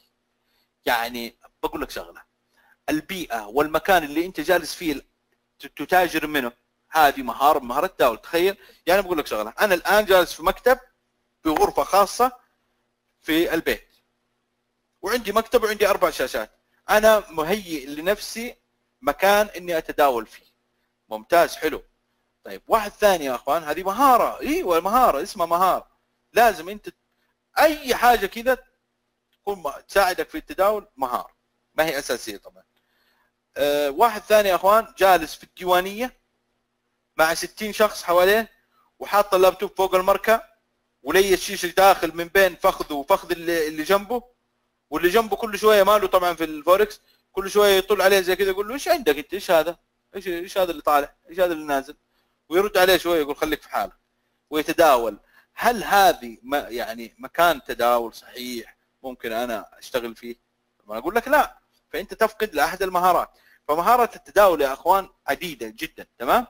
يعني بقول لك شغلة. البيئة والمكان اللي انت جالس فيه تتاجر منه. هذه مهاره مهارة تداول تخيل. يعني بقول لك شغلة. أنا الآن جالس في مكتب في غرفه خاصة في البيت. وعندي مكتب وعندي أربع شاشات. أنا مهيئ لنفسي مكان إني أتداول فيه. ممتاز. حلو. طيب. واحد ثاني يا أخوان. هذه مهارة. إيوه مهارة. اسمها مهارة. لازم أنت أي حاجة كذا تكون تساعدك في التداول مهارة. ما هي أساسية طبعا. واحد ثاني يا اخوان جالس في الديوانية مع 60 شخص حواليه وحاط اللابتوب فوق المركه ولي الشيشه داخل من بين فخذه وفخذ اللي, جنبه واللي جنبه كل شوية ماله طبعا في الفوركس كل شوية يطل عليه زي كذا يقول له إيش عندك أنت إيش هذا؟ إيش إيش هذا اللي طالع؟ إيش هذا اللي نازل؟ ويرد عليه شوية يقول خليك في حالك ويتداول هل هذه يعني مكان تداول صحيح ممكن أنا أشتغل فيه؟ ما أقول لك لا فأنت تفقد لأحد المهارات. فمهارة التداول يا أخوان عديدة جدا تمام؟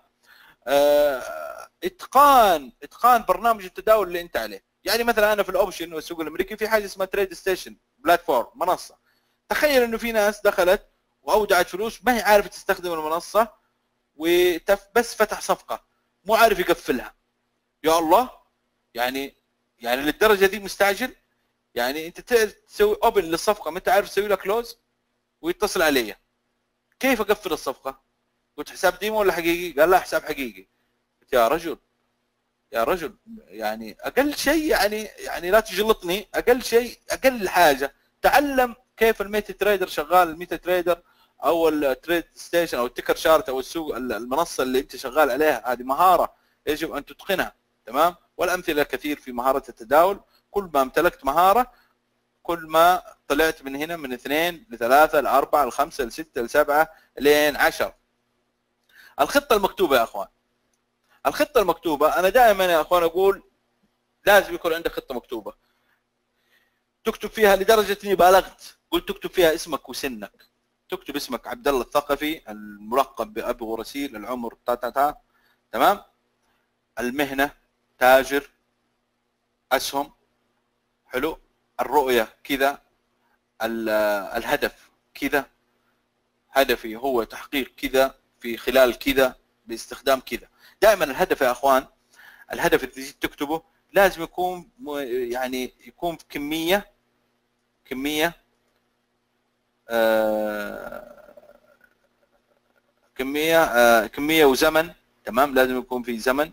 آه إتقان إتقان برنامج التداول اللي أنت عليه. يعني مثلا أنا في ال option والسوق الأمريكي في حاجة اسمها تريد ستيشن platform منصة. تخيل إنه في ناس دخلت وأودعت فلوس ما هي عارفة تستخدم المنصة وبس فتح صفقة مو عارف يقفلها. يا الله يعني يعني للدرجة دي مستعجل؟ يعني أنت تسوي open للصفقة ما أنت عارف تسوي لها close ويتصل علي كيف أقفل الصفقة؟ قلت حساب demo ولا حقيقي؟ قال لا حساب حقيقي. قلت يا رجل يا رجل يعني أقل شيء يعني يعني لا تجلطني أقل شيء أقل حاجة. تعلم كيف الميتا تريدر شغال الميتا تريدر أو التريد ستيشن أو التكر شارت أو السوق المنصة اللي أنت شغال عليها هذه مهارة يجب أن تتقنها تمام؟ والأمثلة كثير في مهارة التداول. كل ما امتلكت مهارة كل ما طلعت من هنا من اثنين لثلاثة لأربعة لخمسة لستة لسبعة لين عشر الخطة المكتوبة يا أخوان. الخطة المكتوبة أنا دائما يا أخوان أقول لازم يكون عندك خطة مكتوبة. تكتب فيها لدرجة إني بالغت قلت تكتب فيها اسمك وسنك. تكتب اسمك عبد الله الثقفي الملقب بأبي غرسيل العمر تا تا تا. تمام؟ المهنة تاجر أسهم. حلو؟ الرؤية كذا. الهدف كذا. هدفي هو تحقيق كذا في خلال كذا باستخدام كذا. دائما الهدف يا أخوان الهدف اللي تكتبه لازم يكون يعني يكون في كمية كمية آه كمية آه كمية وزمن تمام؟ لازم يكون في زمن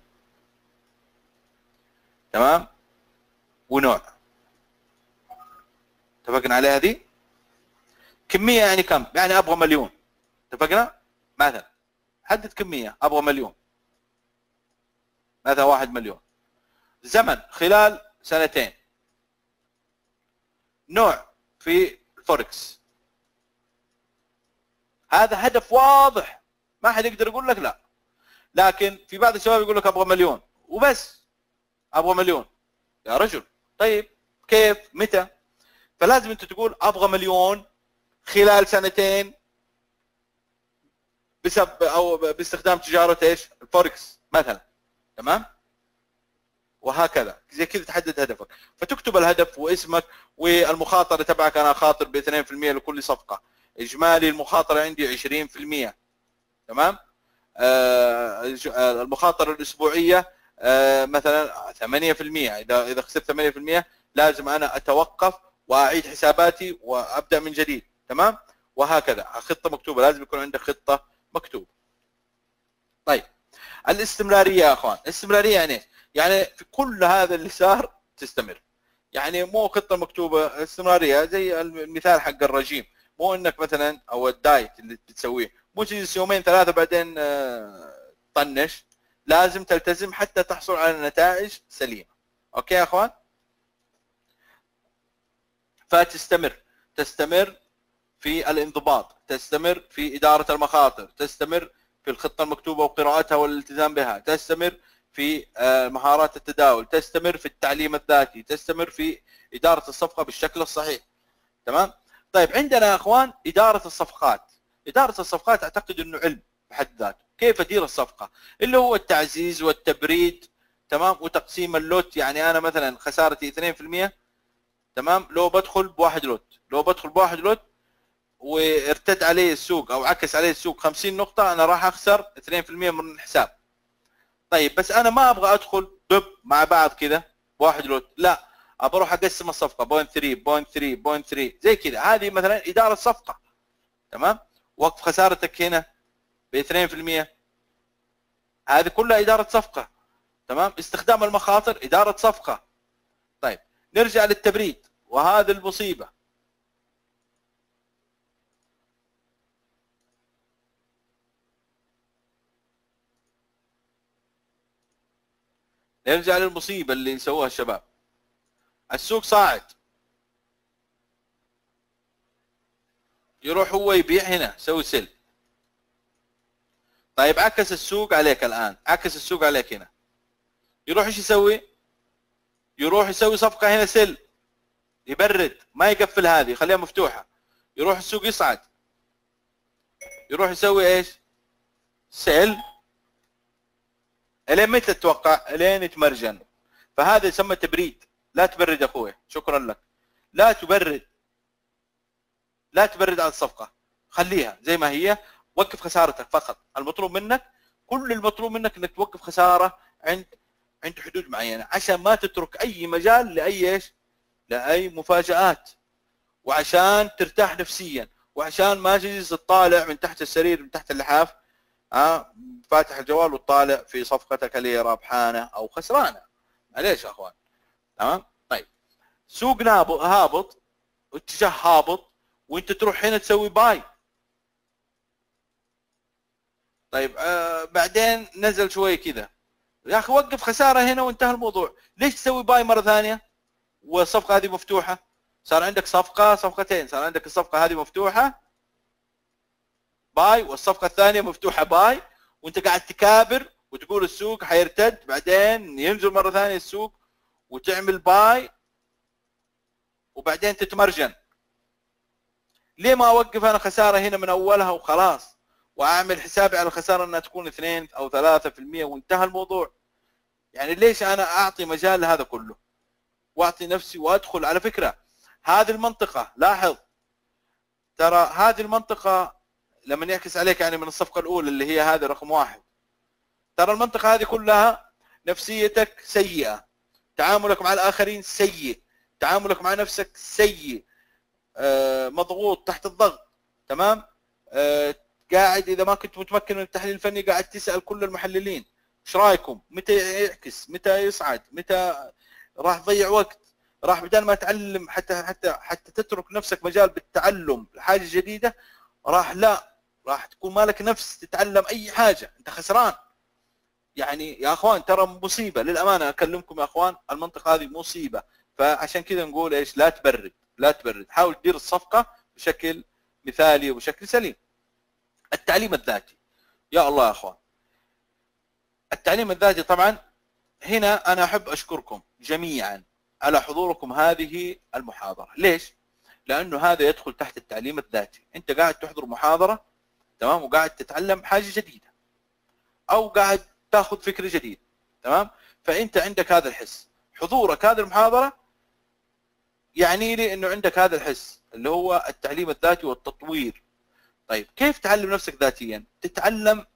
تمام؟ ونوع. اتفقنا على هذه؟ كمية يعني كم؟ يعني أبغى مليون. اتفقنا؟ مثلا حدد كمية أبغى مليون. مثلا واحد مليون. زمن خلال سنتين. نوع في الفوركس. هذا هدف واضح. ما حد يقدر يقول لك لا. لكن في بعض الشباب يقول لك أبغى مليون. وبس. أبغى مليون. يا رجل. طيب كيف؟ متى؟ فلازم انت تقول أبغى مليون خلال سنتين بسبب أو باستخدام تجارة إيش؟ الفوركس مثلا. تمام؟ وهكذا. زي كذا تحدد هدفك. فتكتب الهدف واسمك والمخاطرة تبعك. أنا خاطر ب 2% لكل صفقة. إجمالي المخاطرة عندي 20% تمام؟ آه المخاطرة الأسبوعية آه مثلا 8% إذا إذا خسرت 8% لازم أنا أتوقف وأعيد حساباتي وأبدأ من جديد تمام؟ وهكذا. خطة مكتوبة لازم يكون عندك خطة مكتوبة. طيب. الاستمرارية يا أخوان. الاستمرارية يعني يعني في كل هذا اللي صار تستمر. يعني مو خطة مكتوبة استمرارية زي المثال حق الرجيم. مو إنك مثلا أو الدايت اللي بتسويه. مو تجلس يومين ثلاثة بعدين آه، طنش. لازم تلتزم حتى تحصل على نتائج سليمة. أوكي يا أخوان؟ فتستمر. تستمر في الانضباط تستمر في إدارة المخاطر تستمر في الخطة المكتوبة وقراءتها والالتزام بها تستمر في آه، مهارات التداول تستمر في التعليم الذاتي تستمر في إدارة الصفقة بالشكل الصحيح. تمام؟ طيب عندنا يا إخوان إدارة الصفقات. إدارة الصفقات أعتقد إنه علم بحد ذاته. كيف ادير الصفقة؟ اللي هو التعزيز والتبريد تمام؟ وتقسيم ال lot. يعني أنا مثلا خسارتي 2% تمام؟ لو بدخل بواحد lot. لو بدخل بواحد lot وارتد علي السوق أو عكس علي السوق 50 نقطة أنا راح أخسر 2% من الحساب. طيب بس أنا ما أبغى أدخل دب مع بعض كذا واحد lot. لا ابى أروح أقسم الصفقة point 3 point 3 point 3 زي كذا هذه مثلا إدارة صفقة. تمام؟ وقف خسارتك هنا ب 2% هذه كلها إدارة صفقة. تمام؟ استخدام المخاطر إدارة صفقة. طيب نرجع للتبريد. وهذه المصيبة. نرجع للمصيبة اللي سووها الشباب. السوق صاعد. يروح هو يبيع هنا سوي سل طيب عكس السوق عليك الآن عكس السوق عليك هنا. يروح إيش يسوي؟ يروح يسوي صفقة هنا سل يبرد ما يقفل هذه يخليها مفتوحة. يروح السوق يصعد. يروح يسوي إيش؟ سيل. إلين متى تتوقع؟ إلين يتمرجن. فهذا يسمى تبريد. لا تبرد أخوي. شكرا لك. لا تبرد. لا تبرد على الصفقة. خليها زي ما هي. وقف خسارتك فقط. المطلوب منك كل المطلوب منك إنك توقف خسارة عند عند حدود معينة. عشان ما تترك أي مجال لأي إيش؟ لأي مفاجآت. وعشان ترتاح نفسيا وعشان ما تجلس تطالع من تحت السرير من تحت اللحاف ها فاتح الجوال وطالع في صفقتك اللي هي رابحانة أو خسرانة. معليش يا أخوان. تمام؟ طيب. سوق هابط واتجاه هابط وانت تروح هنا تسوي buy. طيب آه بعدين نزل شوي كذا. يا أخي وقف خسارة هنا وانتهى الموضوع. ليش تسوي buy مرة ثانية؟ والصفقة هذه مفتوحة. صار عندك صفقة صفقتين. صار عندك الصفقة هذه مفتوحة buy. والصفقة الثانية مفتوحة buy. وانت قاعد تكابر وتقول السوق حيرتد. بعدين ينزل مرة ثانية السوق وتعمل باي. وبعدين تتمرجن. ليه ما أوقف أنا خسارة هنا من أولها وخلاص؟ وأعمل حسابي على الخسارة إنها تكون 2 أو 3% وانتهى الموضوع. يعني ليش أنا أعطي مجال لهذا كله؟ واعطي نفسي وادخل. على فكرة هذه المنطقة لاحظ ترى هذه المنطقة لما يعكس عليك يعني من الصفقة الأولى اللي هي هذه رقم واحد ترى المنطقة هذه كلها نفسيتك سيئة. تعاملك مع الآخرين سيء. تعاملك مع نفسك سيء. آه، مضغوط تحت الضغط. تمام؟ آه، قاعد إذا ما كنت متمكن من التحليل الفني قاعد تسأل كل المحللين. إيش رأيكم؟ متى يعكس؟ متى يصعد؟ متى راح تضيع وقت راح بدل ما تعلم حتى حتى حتى تترك نفسك مجال بالتعلم لحاجة جديدة راح لا راح تكون مالك نفس تتعلم أي حاجة أنت خسران. يعني يا أخوان ترى مصيبة للأمانة أكلمكم يا أخوان المنطقة هذه مصيبة. فعشان كذا نقول إيش؟ لا تبرد لا تبرد. حاول تدير الصفقة بشكل مثالي وبشكل سليم. التعليم الذاتي. يا الله يا أخوان. التعليم الذاتي طبعا هنا أنا أحب أشكركم جميعا على حضوركم هذه المحاضرة. ليش؟ لأنه هذا يدخل تحت التعليم الذاتي. أنت قاعد تحضر محاضرة تمام؟ وقاعد تتعلم حاجة جديدة. أو قاعد تأخذ فكره جديد تمام؟ فأنت عندك هذا الحس. حضورك هذه المحاضرة يعني لي إنه عندك هذا الحس اللي هو التعليم الذاتي والتطوير. طيب كيف تعلم نفسك ذاتيا؟ تتعلم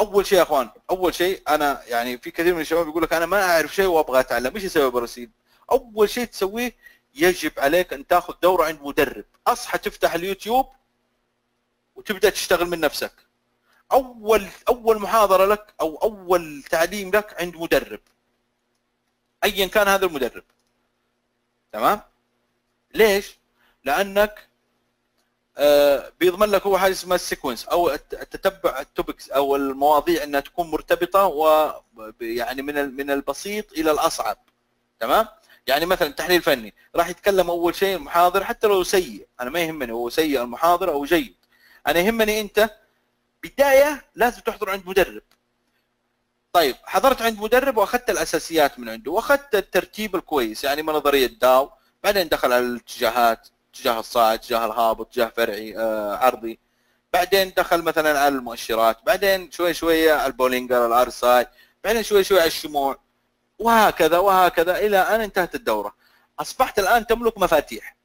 أول شيء يا أخوان أول شيء أنا يعني في كثير من الشباب يقول لك أنا ما أعرف شيء وأبغى أتعلم إيش أسوي برسيل أول شيء تسويه يجب عليك أن تأخذ دورة عند مدرب. أصحى تفتح اليوتيوب وتبدأ تشتغل من نفسك. أول أول محاضرة لك أو أول تعليم لك عند مدرب. ايا كان هذا المدرب. تمام؟ ليش؟ لأنك بيضمن لك هو حاجة اسمها ال sequence أو التتبع ال topics أو المواضيع إنها تكون مرتبطة و يعني من من البسيط إلى الأصعب. تمام؟ يعني مثلا تحليل فني راح يتكلم أول شيء المحاضر حتى لو سيء. أنا ما يهمني هو سيء المحاضر أو جيد. أنا يهمني أنت بداية لازم تحضر عند مدرب. طيب حضرت عند مدرب وأخذت الأساسيات من عنده وأخذت الترتيب الكويس يعني من نظريه داو بعدين دخل على الاتجاهات. اتجاه الصاعد اتجاه الهابط اتجاه فرعي آه عرضي. بعدين دخل مثلا على المؤشرات بعدين شوي شوية على البولينجر ال R بعدين شوي شوي على الشموع. وهكذا وهكذا إلى أن انتهت الدورة. أصبحت الآن تملك مفاتيح.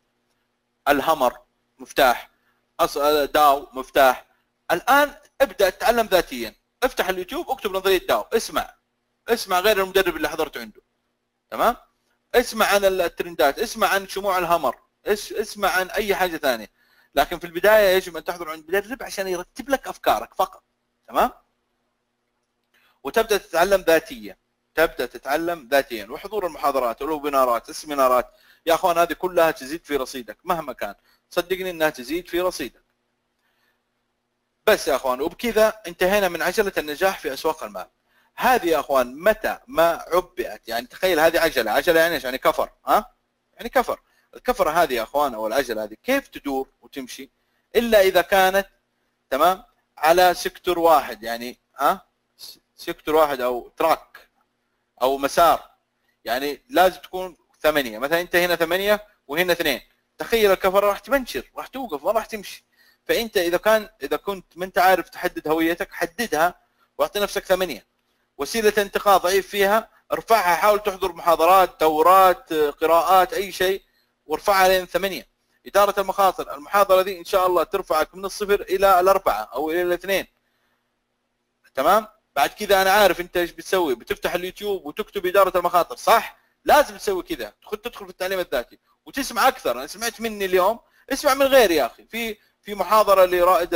ال hammer مفتاح داو مفتاح. الآن ابدأ تتعلم ذاتيا. افتح اليوتيوب اكتب نظرية داو. اسمع. اسمع غير المدرب اللي حضرت عنده. تمام؟ اسمع عن الترندات اسمع عن شموع الهمر اسمع عن أي حاجة ثانية. لكن في البداية يجب أن تحضر عند مدرب عشان يرتب لك أفكارك فقط. تمام؟ وتبدأ تتعلم ذاتيا. تبدأ تتعلم ذاتيا. وحضور المحاضرات الويبينارات السمينارات يا أخوان هذه كلها تزيد في رصيدك مهما كان. صدقني إنها تزيد في رصيدك. بس يا أخوان وبكذا انتهينا من عجلة النجاح في أسواق المال. هذه يا أخوان متى ما عبئت؟ يعني تخيل هذه عجلة. عجلة يعني إيش؟ يعني كفر ها؟ يعني كفر. الكفره هذه يا اخوان أو العجله هذه. كيف تدور وتمشي؟ إلا إذا كانت تمام؟ على sector واحد يعني ها؟ sector واحد أو track أو مسار. يعني لازم تكون ثمانية. مثلا أنت هنا ثمانية وهنا اثنين. تخيل الكفره راح تبنشر راح توقف ما راح تمشي. فأنت إذا كان إذا كنت ما أنت عارف تحدد هويتك حددها واعطي نفسك ثمانية. وسيلة انتقاء ضعيف فيها ارفعها حاول تحضر محاضرات دورات قراءات أي شيء. وارفعها لين ثمانية. إدارة المخاطر المحاضرة دي إن شاء الله ترفعك من الصفر إلى الأربعة أو إلى الاثنين. تمام؟ بعد كذا أنا عارف أنت إيش بتسوي. بتفتح اليوتيوب وتكتب إدارة المخاطر صح؟ لازم تسوي كذا تدخل في التعليم الذاتي وتسمع أكثر. أنا سمعت مني اليوم اسمع من غيري يا أخي. في في محاضرة لرائد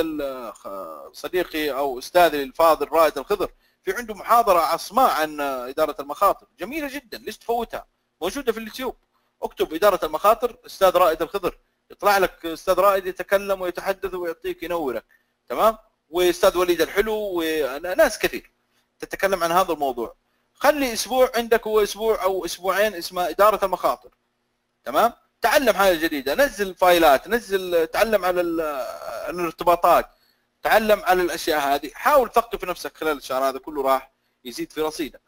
صديقي أو أستاذي الفاضل رائد الخضر. في عنده محاضرة عصماء عن إدارة المخاطر. جميلة جدا ليش تفوتها موجودة في اليوتيوب. اكتب إدارة المخاطر أستاذ رائد الخضر يطلع لك أستاذ رائد يتكلم ويتحدث ويعطيك ينورك تمام؟ وأستاذ وليد الحلو وناس كثير تتكلم عن هذا الموضوع. خلي أسبوع عندك هو أسبوع أو أسبوعين اسمه إدارة المخاطر تمام؟ تعلم حاجة جديدة نزل فايلات نزل تعلم على الارتباطات تعلم على الأشياء هذه حاول ثقف نفسك خلال الشهر هذا كله راح يزيد في رصيدك.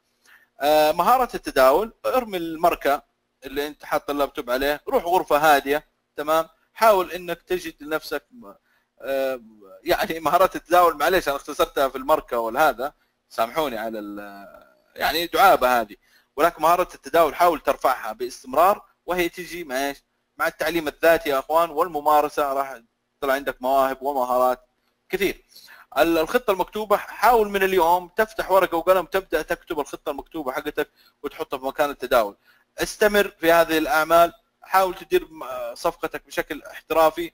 آه، مهارة التداول ارمي المركة اللي انت حاط اللابتوب عليه روح غرفة هادية تمام؟ حاول إنك تجد لنفسك آه، يعني مهارات التداول معليش أنا اختصرتها في الماركة والهذا. سامحوني على يعني دعابة هذه. ولكن مهاره التداول حاول ترفعها باستمرار وهي تجي مع إيش؟ مع التعليم الذاتي يا أخوان والممارسة. راح طلع عندك مواهب ومهارات كثير. الخطة المكتوبة حاول من اليوم تفتح ورقة وقلم تبدأ تكتب الخطة المكتوبة حقتك وتحطها في مكان التداول. استمر في هذه الاعمال حاول تدير صفقتك بشكل احترافي.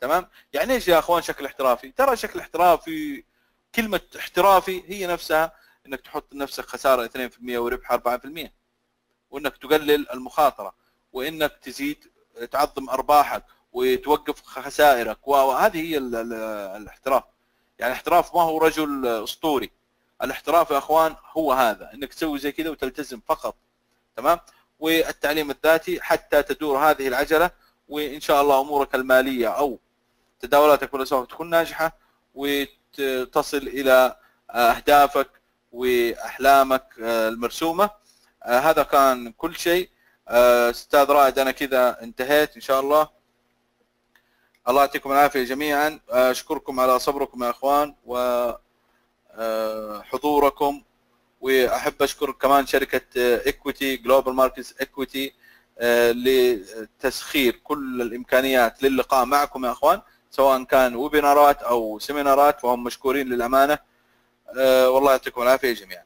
تمام؟ يعني إيش يا أخوان شكل احترافي؟ ترى شكل احترافي كلمة احترافي هي نفسها إنك تحط لنفسك خسارة 2% وربح 4% وإنك تقلل المخاطرة. وإنك تزيد تعظم أرباحك وتوقف خسائرك. وهذه هي الاحتراف. يعني الاحتراف ما هو رجل أسطوري. الاحتراف يا أخوان هو هذا. إنك تسوي زي كذا وتلتزم فقط. تمام؟ والتعليم الذاتي حتى تدور هذه العجلة وإن شاء الله أمورك المالية أو تداولاتك سوف تكون ناجحة وتصل إلى أهدافك وأحلامك المرسومة. هذا كان كل شيء. أستاذ رائد أنا كذا انتهيت إن شاء الله. الله يعطيكم العافية جميعا. أشكركم على صبركم يا إخوان وحضوركم وأحب أشكر كمان شركة Equiti Global Markets Equiti لتسخير كل الإمكانيات للقاء معكم يا إخوان سواء كان ويبينارات أو سيمينارات فهم مشكورين للأمانة. والله يعطيكم العافية جميعا.